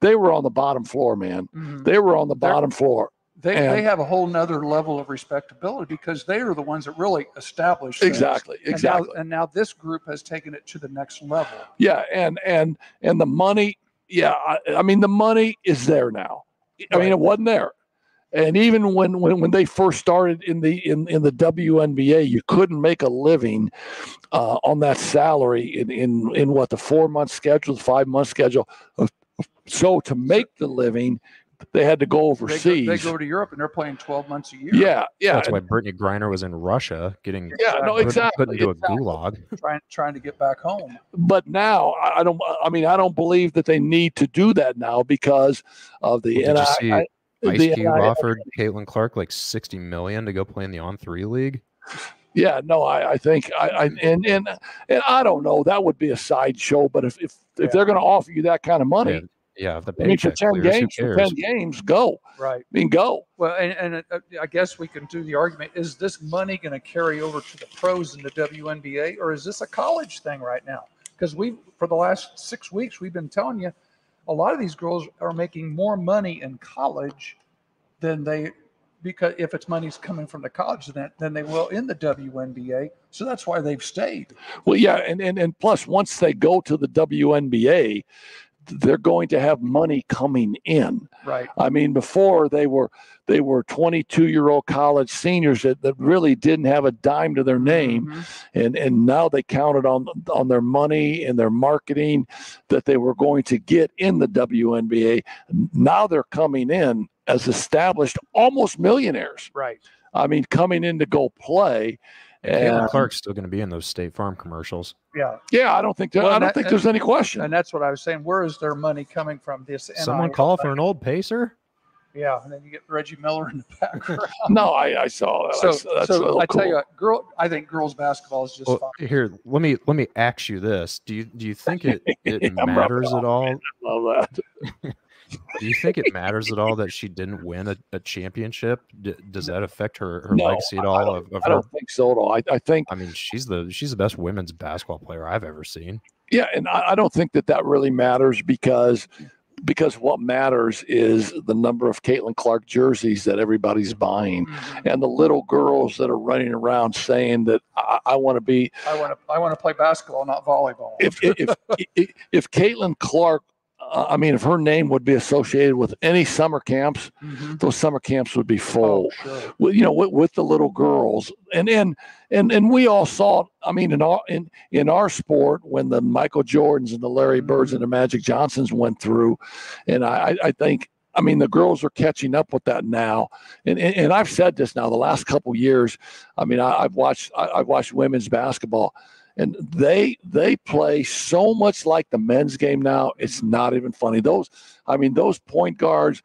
they were on the bottom floor, man. Mm-hmm. They were on the bottom They're, floor. They, and, they have a whole nother level of respectability because they are the ones that really established exactly things. exactly and now, and now, this group has taken it to the next level yeah and and and the money yeah i, I mean the money is there now. I mean it wasn't there. And even when, when when they first started in the in, in the WNBA, you couldn't make a living uh, on that salary in, in in what the four month schedule, the five month schedule. So to make the living, they had to go overseas. They go, they go, to Europe and they're playing 12 months a year. Yeah, yeah. That's why Brittney Griner was in Russia getting yeah, no, exactly. put into exactly. a gulag. Trying trying to get back home. But now I don't I mean I don't believe that they need to do that now because of the well, did you see I, Ice the Cube offered Caitlin Clark like 60 million to go play in the on three league. Yeah, no, I, I think I, I and and and I don't know. That would be a sideshow, but if if, yeah. if they're going to offer you that kind of money, yeah yeah, the I mean, for ten clears, games, for ten games, go. Right. I mean, go. Well, and, and uh, I guess we can do the argument: is this money going to carry over to the pros in the WNBA, or is this a college thing right now? Because we, for the last six weeks, we've been telling you, a lot of these girls are making more money in college than they, because if it's money's coming from the college, then than they will in the WNBA. So that's why they've stayed. Well, yeah, and and and plus, once they go to the WNBA, they're going to have money coming in. Right. I mean, before they were they were 22 year old college seniors that, that really didn't have a dime to their name, mm-hmm. and and now they counted on on their money and their marketing that they were going to get in the WNBA. Now they're coming in as established almost millionaires. Right. I mean, coming in to go play. And Clark's still going to be in those State Farm commercials. Yeah, yeah. I don't think there, well, I don't that, think there's any question. And that's what I was saying. Where is their money coming from? This someone call for an old pacer. Yeah, and then you get Reggie Miller in the background. no, I, I saw that. So, I, so I cool. tell you, what, girl, I think girls basketball is just well, fun. Here, let me let me ask you this: Do you do you think it it [laughs] yeah, matters at all? I love that. [laughs] Do you think it matters at all that she didn't win a, a championship? D- does that affect her, her no, legacy at all? Of, of I don't think so at all. I, I, think. I mean, she's the she's the best women's basketball player I've ever seen. Yeah, and I, I don't think that that really matters because because what matters is the number of Caitlin Clark jerseys that everybody's buying, mm-hmm. and the little girls that are running around saying that I, I want to be. I want to. I want to play basketball, not volleyball. If if if, if Caitlin Clark uh, I mean, if her name would be associated with any summer camps, mm-hmm. those summer camps would be full. Oh, sure. with, you know, with, with, the little girls, and and and and we all saw. I mean, in our in in our sport, when the Michael Jordans and the Larry mm-hmm. Birds and the Magic Johnsons went through, and I I think. I mean, the girls are catching up with that now, and and, and I've said this now the last couple years. I mean, I, have watched I, I've watched women's basketball and they they play so much like the men's game now. It's not even funny. Those, I mean, those point guards,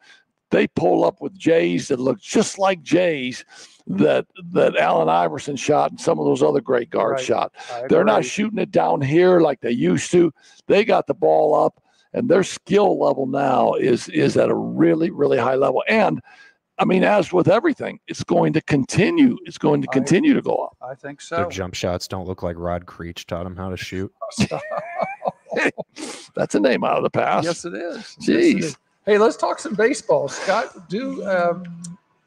they pull up with Jays that look just like Jays that that Allen Iverson shot and some of those other great guards right. shot. They're not shooting it down here like they used to. They got the ball up, and their skill level now is is at a really really high level. And I mean, as with everything, it's going to continue. It's going to continue I, to go up. I think so. Their jump shots don't look like Rod Creech taught them how to shoot. [laughs] That's a name out of the past. Yes, it is. Jeez. Yes, it is. Hey, let's talk some baseball. Scott, do um,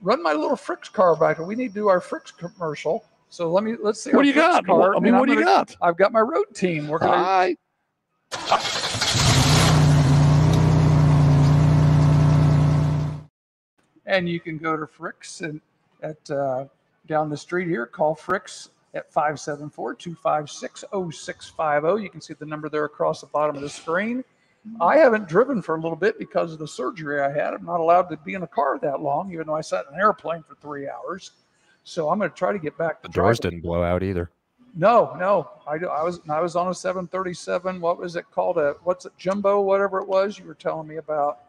run my little Fricks car back. We need to do our Fricks commercial. So let me let's see. What do you got? Car, I mean, what do you got? I've got my road team. We're gonna. Hi. And you can go to Fricks and at uh, down the street here, call Fricks at 574-256-0650. You can see the number there across the bottom of the screen. I haven't driven for a little bit because of the surgery I had. I'm not allowed to be in a car that long, even though I sat in an airplane for three hours. So I'm going to try to get back. The doors didn't blow out either. No, no. I, I was I was on a 737. What was it called? A what's it? Jumbo, whatever it was. You were telling me about.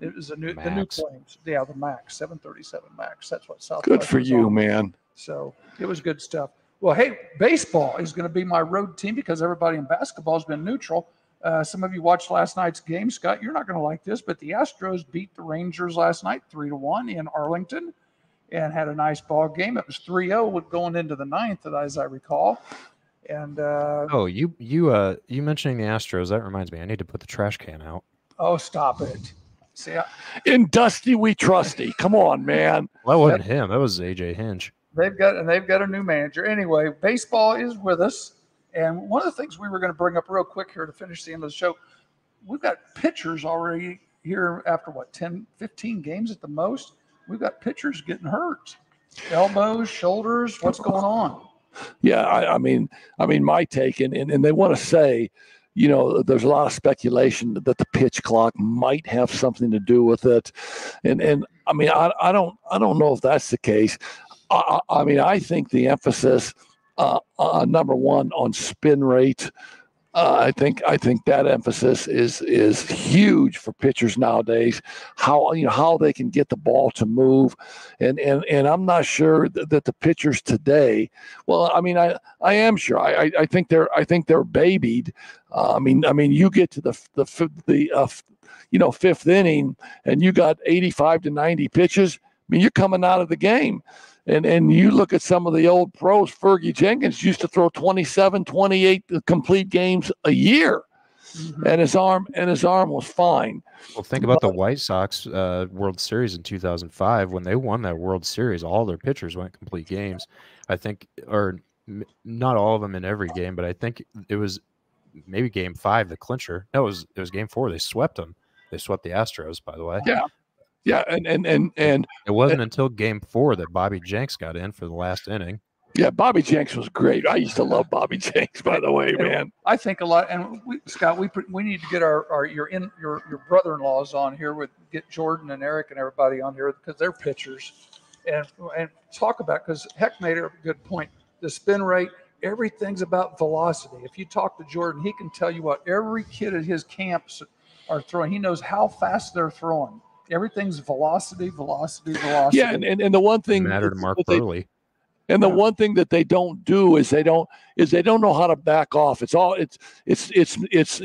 It was a new Max. the new planes. Yeah, the Max 737 Max. That's what South. Good for you, on. man. So it was good stuff. Well, hey, baseball is going to be my road team because everybody in basketball has been neutral. Uh, some of you watched last night's game, Scott. You're not going to like this, but the Astros beat the Rangers last night, three to one in Arlington, and had a nice ball game. It was 3-0 going into the ninth, as I recall. And uh, oh, you you uh you mentioning the Astros that reminds me. I need to put the trash can out. Oh, stop it! In Dusty we trusty. Come on, man. Well, that wasn't him. That was AJ Hinch. They've got and they've got a new manager. Anyway, baseball is with us. And one of the things we were going to bring up real quick here to finish the end of the show, we've got pitchers already here after what 10, 15 games at the most. We've got pitchers getting hurt, elbows, shoulders. What's going on? Yeah, I, I mean, I mean, my take, and, and, and they want to say, you know, there's a lot of speculation that the pitch clock might have something to do with it, and and I mean, I, I don't I don't know if that's the case. I, I mean, I think the emphasis uh, uh, number one on spin rate. Uh, I think I think that emphasis is is huge for pitchers nowadays. How you know how they can get the ball to move, and and and I'm not sure that, that the pitchers today. Well, I mean, I I am sure. I I think they're I think they're babied. Uh, I mean I mean you get to the the the uh, you know fifth inning and you got 85 to 90 pitches. I mean you're coming out of the game. And and you look at some of the old pros, Fergie Jenkins used to throw 27, 28 complete games a year. Mm-hmm. And his arm and his arm was fine. Well, think about but, the White Sox uh, World Series in 2005 when they won that World Series. All their pitchers went complete games. I think, or not all of them in every game, but I think it was maybe Game Five, the clincher. No, it was it was Game Four. They swept them. They swept the Astros, by the way. Yeah. Yeah, and and and and it wasn't and, until Game Four that Bobby Jenks got in for the last inning. Yeah, Bobby Jenks was great. I used to love Bobby Jenks, by the way, man. I think a lot, and we, Scott, we we need to get our, our your in your your brother-in-laws on here with get Jordan and Eric and everybody on here because they're pitchers, and and talk about because Heck made a good point. The spin rate, everything's about velocity. If you talk to Jordan, he can tell you what every kid at his camps are throwing. He knows how fast they're throwing everything's velocity, velocity, velocity. Yeah, and, and, and the one thing matter to Mark Buehrle. And the yeah. one thing that they don't do is they don't is they don't know how to back off. It's all it's it's it's it's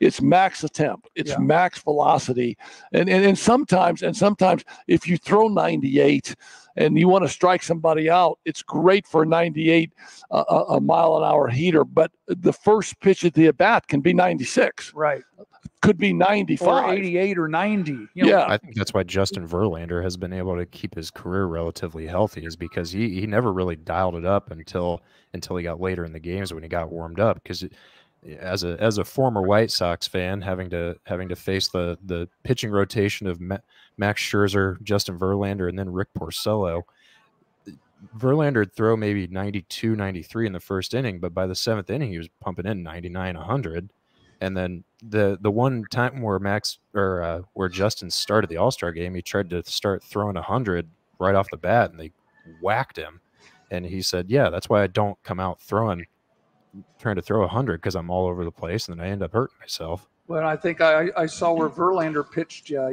it's max attempt. It's yeah. max velocity. And, and and sometimes and sometimes if you throw 98 and you want to strike somebody out, it's great for 98 uh, a mile an hour heater, but the first pitch at the at bat can be 96. Right could be 95 or 88 or 90 you know? yeah i think that's why justin verlander has been able to keep his career relatively healthy is because he, he never really dialed it up until until he got later in the games when he got warmed up because as a as a former white sox fan having to having to face the the pitching rotation of max scherzer justin verlander and then rick porcello Verlander would throw maybe 92, 93 in the first inning, but by the seventh inning, he was pumping in 99, 100. And then the the one time where Max or uh, where Justin started the All Star game, he tried to start throwing hundred right off the bat, and they whacked him. And he said, "Yeah, that's why I don't come out throwing, trying to throw hundred because I'm all over the place, and then I end up hurting myself." Well, I think I, I saw where Verlander pitched uh,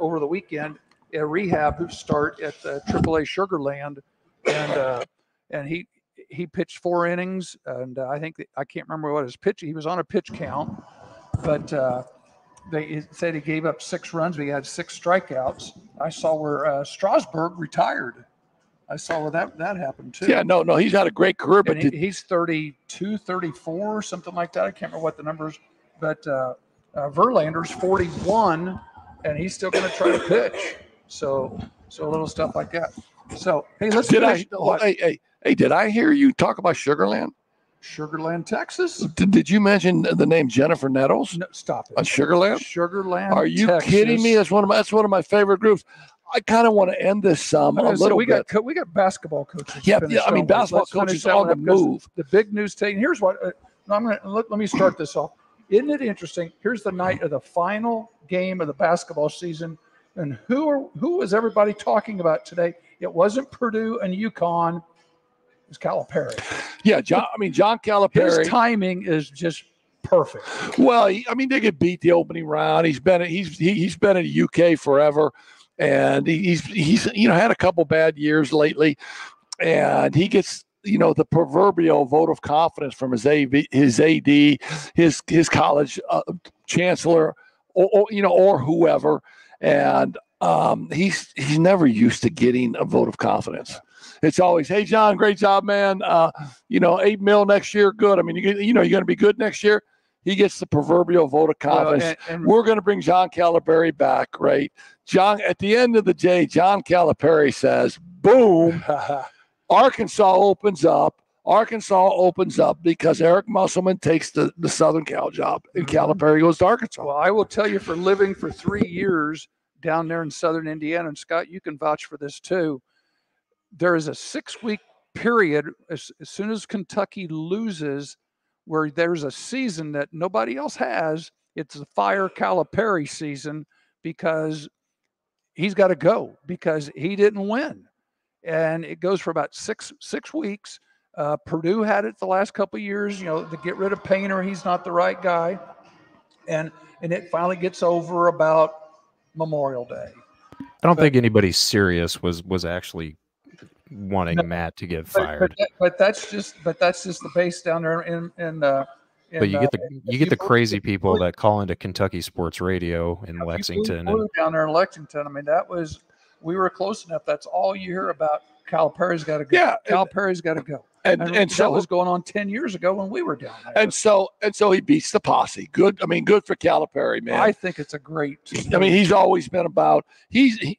over the weekend at rehab who start at the AAA Sugarland, and uh, and he he pitched four innings, and uh, I think I can't remember what his pitch. He was on a pitch count, but uh, they said he gave up six runs. But he had six strikeouts. I saw where uh, Strasburg retired. I saw where that that happened too. Yeah, no, no, he's had a great career, but he, he's 32, 34, something like that. I can't remember what the numbers, but uh, uh, Verlander's 41, and he's still going to try to pitch. So, so a little stuff like that. So, hey, let's did I? Oh, hey, hey, hey, did I hear you talk about Sugarland? Sugarland, Texas. Did, did you mention the name Jennifer Nettles? No, stop it. On Sugarland. Sugarland. Are you Texas. kidding me? That's one of my that's one of my favorite groups. I kind of want to end this um, a little we bit. Got, we got basketball coaches. Yeah, yeah I mean basketball Let's coaches on the move. The big news taking. Here's what uh, I'm to let, let me start this off. Isn't it interesting? Here's the night of the final game of the basketball season, and who are who is everybody talking about today? It wasn't Purdue and UConn. It was Calipari. Yeah, John. I mean, John Calipari. His timing is just perfect. Well, I mean, they get beat the opening round. He's been he's he, he's been in the UK forever, and he's he's you know had a couple bad years lately, and he gets you know the proverbial vote of confidence from his AV, his AD, his his college uh, chancellor, or, or, you know, or whoever, and um, he's he's never used to getting a vote of confidence. It's always, "Hey, John, great job, man. Uh, you know, eight mil next year, good. I mean, you you know, you're going to be good next year." He gets the proverbial vote of confidence. Well, and, and, We're going to bring John Calipari back, right? John, at the end of the day, John Calipari says, "Boom." [laughs] Arkansas opens up. Arkansas opens up because Eric Musselman takes the, the Southern Cal job and mm-hmm. Calipari goes to Arkansas. Well, I will tell you for living for three years down there in Southern Indiana, and Scott, you can vouch for this too. There is a six week period as, as soon as Kentucky loses where there's a season that nobody else has. It's the fire Calipari season because he's got to go because he didn't win and it goes for about six six weeks. Uh, Purdue had it the last couple years. You know, to get rid of Painter, he's not the right guy, and and it finally gets over about Memorial Day. I don't but, think anybody serious was was actually wanting no, Matt to get fired. But, but, but, that's just but that's just the base down there in in. Uh, in but you get the uh, you get the crazy people that call into Kentucky sports radio in Lexington. And, down there in Lexington, I mean that was we were close enough. That's all you hear about. Calipari's got to go. Yeah, Calipari's got to go. And, and, and that so was going on ten years ago when we were down there. And so and so he beats the posse. Good. I mean, good for Calipari, man. I think it's a great. I mean, he's always been about he's he,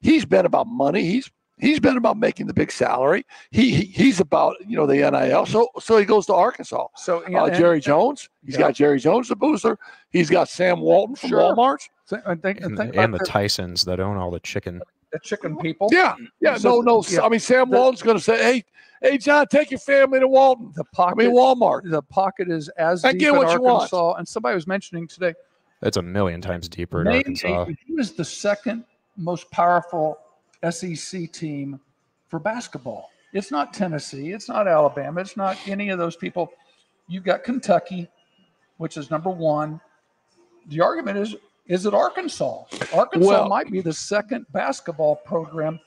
he's been about money. He's he's been about making the big salary. He, he he's about you know the NIL. So so he goes to Arkansas. So uh, Jerry and, Jones. He's yeah. got Jerry Jones the booster. He's got Sam Walton from sure. Walmart. and, think, and, think and the Tysons that own all the chicken the chicken people. Yeah, yeah. So, no, no. Yeah. I mean, Sam the, Walton's going to say, "Hey, hey, John, take your family to Walton." The pocket. I mean, Walmart. The pocket is as and deep get what in Arkansas. And somebody was mentioning today. That's a million times deeper in Arkansas. He was the second most powerful SEC team for basketball. It's not Tennessee. It's not Alabama. It's not any of those people. You've got Kentucky, which is number one. The argument is is it Arkansas. Arkansas well, might be the second basketball program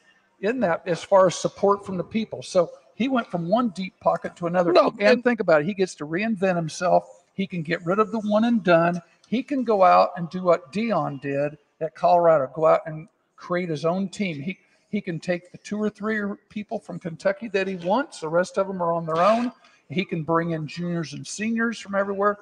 in that as far as support from the people. So he went from one deep pocket to another. No, and, and think about it. He gets to reinvent himself. He can get rid of the one and done. He can go out and do what Deion did at Colorado, go out and create his own team. He he can take the two or three people from Kentucky that he wants. The rest of them are on their own. He can bring in juniors and seniors from everywhere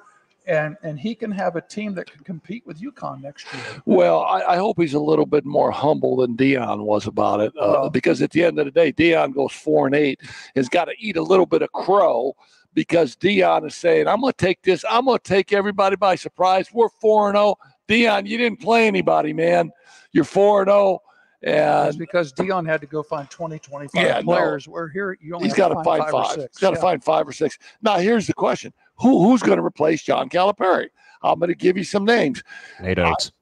and and he can have a team that can compete with UConn next year. Well, I, I hope he's a little bit more humble than Deion was about it, uh, well, because at the end of the day, Deion goes four and eight, has got to eat a little bit of crow because Deion is saying, "I'm going to take this. I'm going to take everybody by surprise. We're four and zero. Oh. Deion, you didn't play anybody, man. You're four and zero." Oh. And it's because Deion had to go find 20, 25 yeah, players. No. Where here you only he's got to find, find five. He's got to yeah. find five or six. Now here's the question: Who who's going to replace John Calipari? I'm going to give you some names. Nate Oats.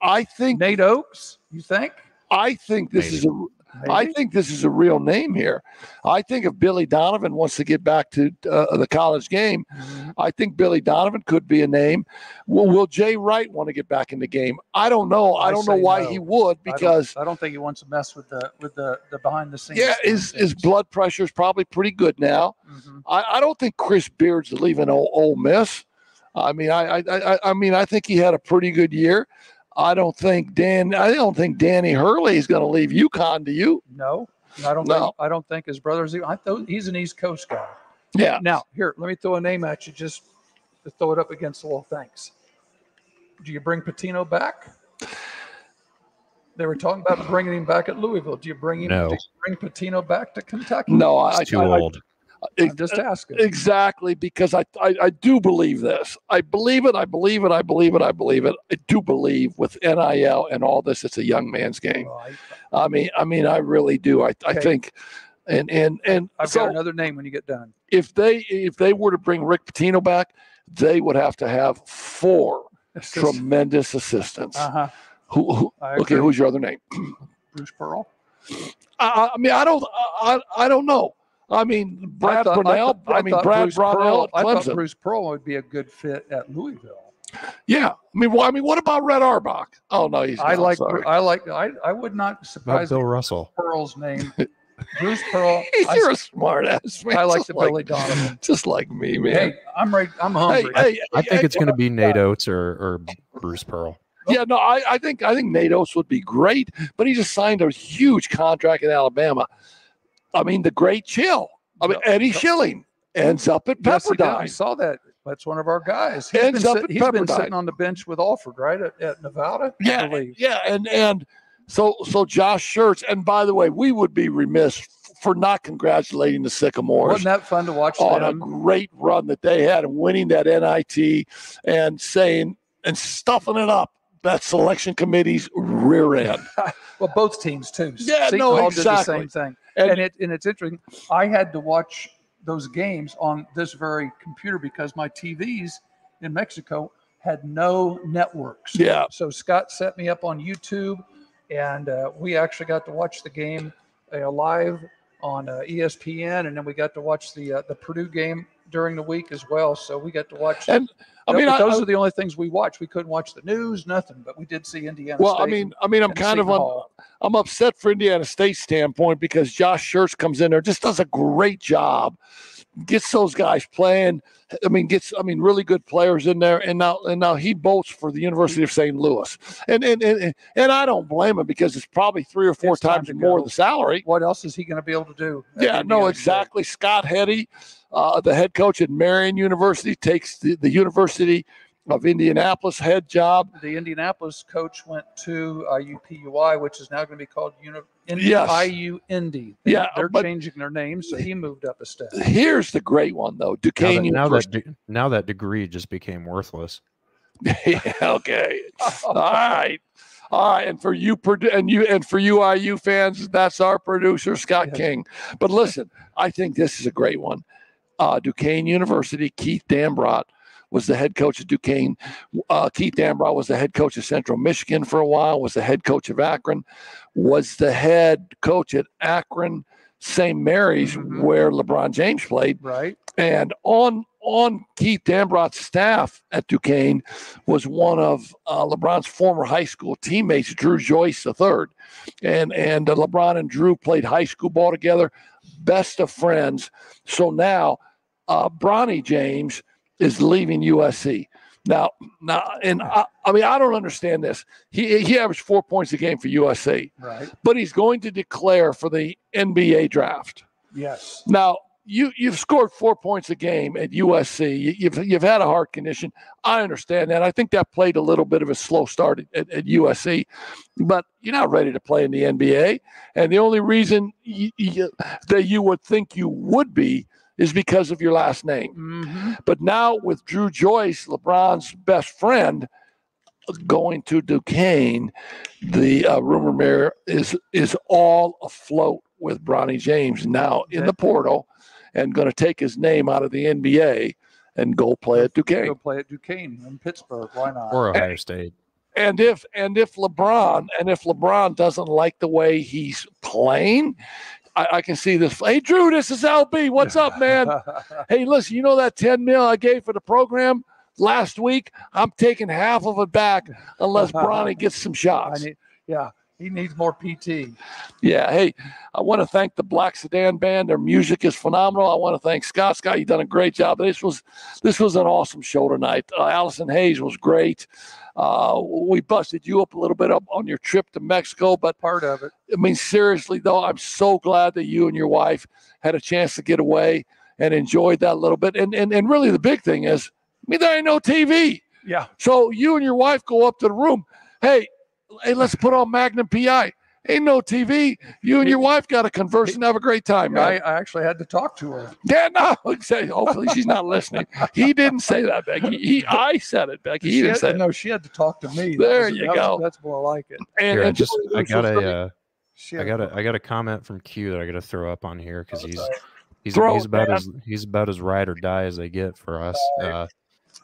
I, I think Nate Oats. You think? I think this Maybe. is a Maybe. I think this is a real name here. I think if Billy Donovan wants to get back to uh, the college game, mm-hmm. I think Billy Donovan could be a name. Will, will, Jay Wright want to get back in the game? I don't know. I, I don't know why no. he would because I don't, I don't, think he wants to mess with the with the, the behind the scenes. Yeah, his his blood pressure is probably pretty good now. Mm-hmm. I, I don't think Chris Beard's leaving Ole, Ole Miss. I mean, I, I, I, mean, I think he had a pretty good year. I don't think Dan. I don't think Danny Hurley is going to leave UConn. Do you? No, I don't. No. Think, I don't think his brother's. I thought he's an East Coast guy. Yeah. Now here, let me throw a name at you just to throw it up against the wall. Thanks. Do you bring Pitino back? They were talking about bringing him back at Louisville. Do you bring him? No. Do you bring Pitino back to Kentucky? No, I, too I, old. I'm just asking. Exactly, because I, I, I do believe this. I believe it. I believe it. I believe it. I believe it. I do believe with NIL and all this, it's a young man's game. Right. I mean, I mean, I really do. I, okay. I think, and and and I've so got another name when you get done. If they if they were to bring Rick Pitino back, they would have to have four Assist. tremendous assistants. Uh-huh. Who, who okay, who's your other name? Bruce Pearl. I, I mean, I don't, I, I don't know. I mean, Brad I thought, Brownell. I, I, mean, Brad Bruce Brownell Pearl, I thought Bruce Pearl would be a good fit at Louisville. Yeah, I mean, well, I mean, what about Red Auerbach? Oh no, he's. I not, like. sorry. I like. I, I would not surprise. Bill Russell. Pearl's name [laughs] Bruce Pearl. [laughs] You're a smart ass man. I like just the Billy Donovan. [laughs] Just like me, man. Hey, I'm ready. I'm Hey, hungry. hey, I think hey, it's going to be Nate Oats or, or Bruce Pearl. Oh. Yeah, no, I, I think I think Nate Oats would be great, but he just signed a huge contract in Alabama. I mean, the great chill. I mean. Eddie Schilling ends up at Yes. I saw that. That's one of our guys. He's Ends been, up at he's been sitting on the bench with Alford, right at, at Nevada. I Yeah, believe. yeah, and and so so Josh Schertz. And by the way, we would be remiss for not congratulating the Sycamores Wasn't that fun to watch on a great run that they had and winning that NIT and saying and stuffing it up that selection committee's rear end. [laughs] Well, both teams too. Yeah, Seton no, Hall did the exactly. same thing. And- And, it and it's interesting. I had to watch those games on this very computer because my TVs in Mexico had no networks. Yeah. So Scott set me up on YouTube, and uh, we actually got to watch the game uh, live on uh, ESPN, and then we got to watch the uh, the Purdue game during the week as well. So we got to watch. And I mean, I, those I- are the only things we watched. We couldn't watch the news, nothing, but we did see Indiana. well, I mean, I mean, I'm kind of on, I'm upset for Indiana State standpoint because Josh Schertz comes in there, just does a great job, gets those guys playing. I mean, gets I mean really good players in there, and now and now he bolts for the University of St. Louis, and and and, and I don't blame him because it's probably three or four It's times to more go. the salary. what else is he going to be able to do? Yeah, no, exactly. Scott Hetty, uh, the head coach at Marion University, takes the, the University of Indianapolis head job. The Indianapolis coach went to IUPUI, which is now going to be called Uni- Indy, Yes. IU Indy. They, Yeah, they're changing their name, so he moved up a step. Here's the great one though, Now Duquesne that, now, that, University. de- now that degree just became worthless. [laughs] yeah, okay. All right. All right. And for you and you and for you IU fans, that's our producer, Scott Yes. King. But listen, I think this is a great one. Uh, Duquesne University, Keith Dambrot was the head coach of Duquesne. Uh, Keith Dambrot was the head coach of Central Michigan for a while, was the head coach of Akron, was the head coach at Akron St. Mary's, Mhm. where LeBron James played. Right? And on on Keith Dambrot's staff at Duquesne was one of uh, LeBron's former high school teammates, Drew Joyce III, and and uh, LeBron and Drew played high school ball together, best of friends. So now, uh, Bronny James is leaving USC. Now, now, and I, I mean, I don't understand this. He he averaged four points a game for USC, Right. but he's going to declare for the NBA draft. Yes. Now you you've scored four points a game at USC. You, you've you've had a heart condition. I understand that. I think that played a little bit of a slow start at, at, USC, but you're not ready to play in the NBA. And the only reason you, you, that you would think you would be is because of your last name. hmm But now with Drew Joyce, LeBron's best friend, going to Duquesne, the uh, rumor mill is is all afloat with Bronny James now in the portal, and going to take his name out of the NBA and go play at Duquesne. Go play at Duquesne in Pittsburgh. Why not? Or Ohio State. And if and if LeBron and if LeBron doesn't like the way he's playing, I, I can see this. Hey Drew, this is LB. What's up, man? [laughs] hey, listen, you know that 10 mil I gave for the program last week? I'm taking half of it back unless [laughs] Bronny gets some shots. need, yeah, he needs more PT. Yeah. Hey, I want to thank the Black Sedan Band. Their music is phenomenal. I want to thank Scott. Scott, you've done a great job. This was this was an awesome show tonight. Uh, Allison Hayes was great. Uh, we busted you up a little bit up on your trip to Mexico, but Part of it. I mean, seriously though, I'm so glad that you and your wife had a chance to get away and enjoyed that a little bit. And and and really, the big thing is, I mean, there ain't no TV, Yeah. so you and your wife go up to the room. Hey, hey, let's put on Magnum PI. Ain't no TV. You and your wife got to converse and have a great time, I, man. I actually had to talk to her. Yeah, no. [laughs] Hopefully she's not listening. He didn't say that, Becky. He, I said it, Becky. He She didn't had, say it. no, she had to talk to me. There was- you that was- go. that's more like it. And, Here, I just I got was a great. uh, She I had got to- a I got a comment from Q that I got to throw up on here because he's he's Throw he's about man. as he's about as ride or die as they get for us. Uh,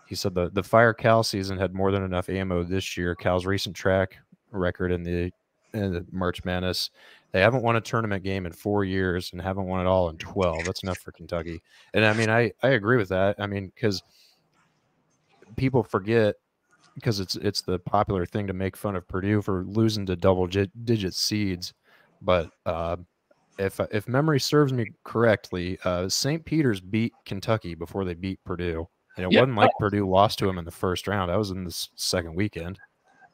he said the the Fire Cal season had more than enough ammo this year. Cal's recent track record in the in the March Madness. They haven't won a tournament game in four years and haven't won it all in twelve. That's enough for Kentucky. And I mean, I I agree with that. I mean, because people forget because it's it's the popular thing to make fun of Purdue for losing to double digit seeds, but uh, if if memory serves me correctly, uh, St. Peter's beat Kentucky before they beat Purdue, and it Yeah. wasn't like Purdue lost to him in the first round. That was in the second weekend.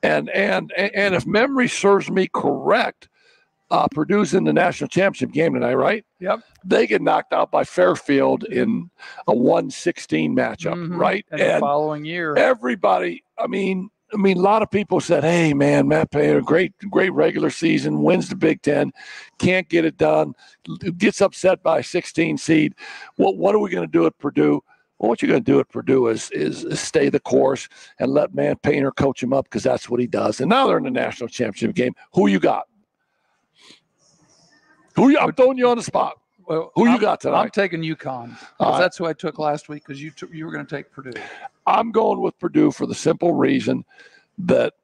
And and and if memory serves me correct, uh, Purdue's in the national championship game tonight, right? Yep. They get knocked out by Fairfield in a 116 matchup, Mhm. right? And, the following year, everybody, I mean, I mean, a lot of people said, "Hey, man, Matt Painter, great, great regular season, wins the Big Ten, can't get it done, gets upset by a 16 seed. What what are we going to do at Purdue?" Well, what you're going to do at Purdue is, is is stay the course and let man Painter coach him up because that's what he does. And now they're in the national championship game. Who you got? Who you? I'm throwing you on the spot. well, Who you I'm- got tonight? I'm taking UConn right. that's who I took last week because you took you were going to take Purdue. I'm going with Purdue for the simple reason that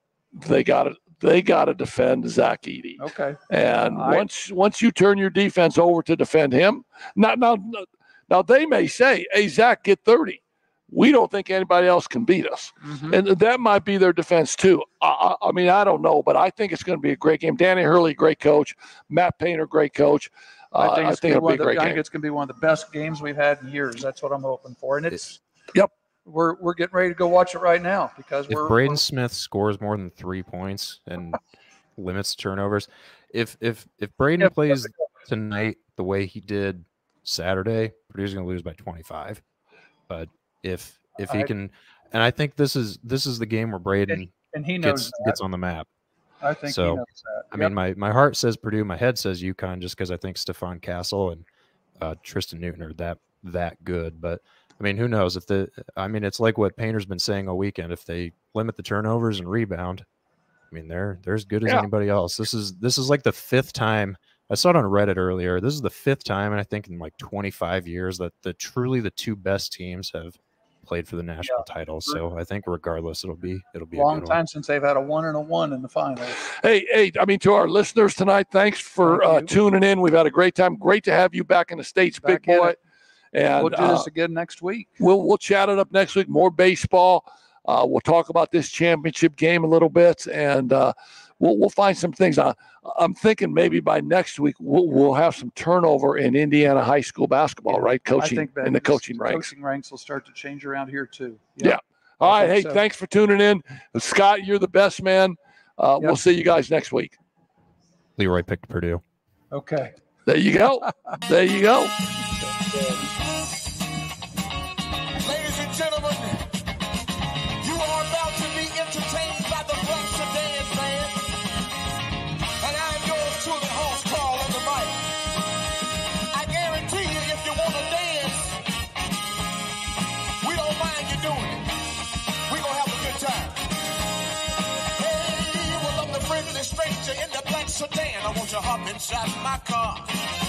they got to they got to defend Zach Edey. Okay. And I- once once you turn your defense over to defend him, now now now they may say, "Hey Zach, get 30." We don't think anybody else can beat us, Mhm. and that might be their defense too. I, I I mean, I don't know, but I think it's going to be a great game. Danny Hurley, great coach. Matt Painter, great coach. Uh, I think it's, gonna, it'll be be a one of great the, I think it's going to be one of the best games we've had in years. That's what I'm hoping for. And it's Yep. We're we're getting ready to go watch it right now because If we're Braden we're- Smith scores more than three points and [laughs] limits turnovers, if if if Braden Yep. plays tonight the way he did Saturday, Purdue's going to lose by 25. But if if he I- can, and I think this is this is the game where Braden and he knows gets gets on the map. I think so, he knows that. I mean, my my heart says Purdue, my head says UConn, just because I think Stephon Castle and uh, Tristen Newton are that that good. But I mean, who knows if the? I mean, it's like what Painter's been saying all weekend. If they limit the turnovers and rebound, I mean, they're they're as good as Yeah. anybody else. This is this is like the fifth time I saw it on Reddit earlier. This is the fifth time, and I think in like 25 years that the truly the two best teams have played for the national title. So I think regardless, it'll be it'll be a long good one. time since they've had a one and a one in the finals. Hey, hey, I mean, to our listeners tonight, thanks for Thank uh, tuning in. We've had a great time. Great to have you back in the States, Back big boy. And we'll do uh, this again next week. we'll we'll chat it up next week. More baseball. Uh, we'll talk about this championship game a little bit, and uh, we'll we'll find some things. I, I'm thinking maybe by next week we'll, we'll have some turnover in Indiana high school basketball, Yeah, right? I Coaching think in the is- coaching ranks. Coaching ranks will start to change around here too. Yeah. All I right. Hey, so. thanks for tuning in, Scott. You're the best man. Uh, Yep. We'll see you guys next week. Leroy picked Purdue. Okay. There you go. [laughs] there you go. Hop inside my car.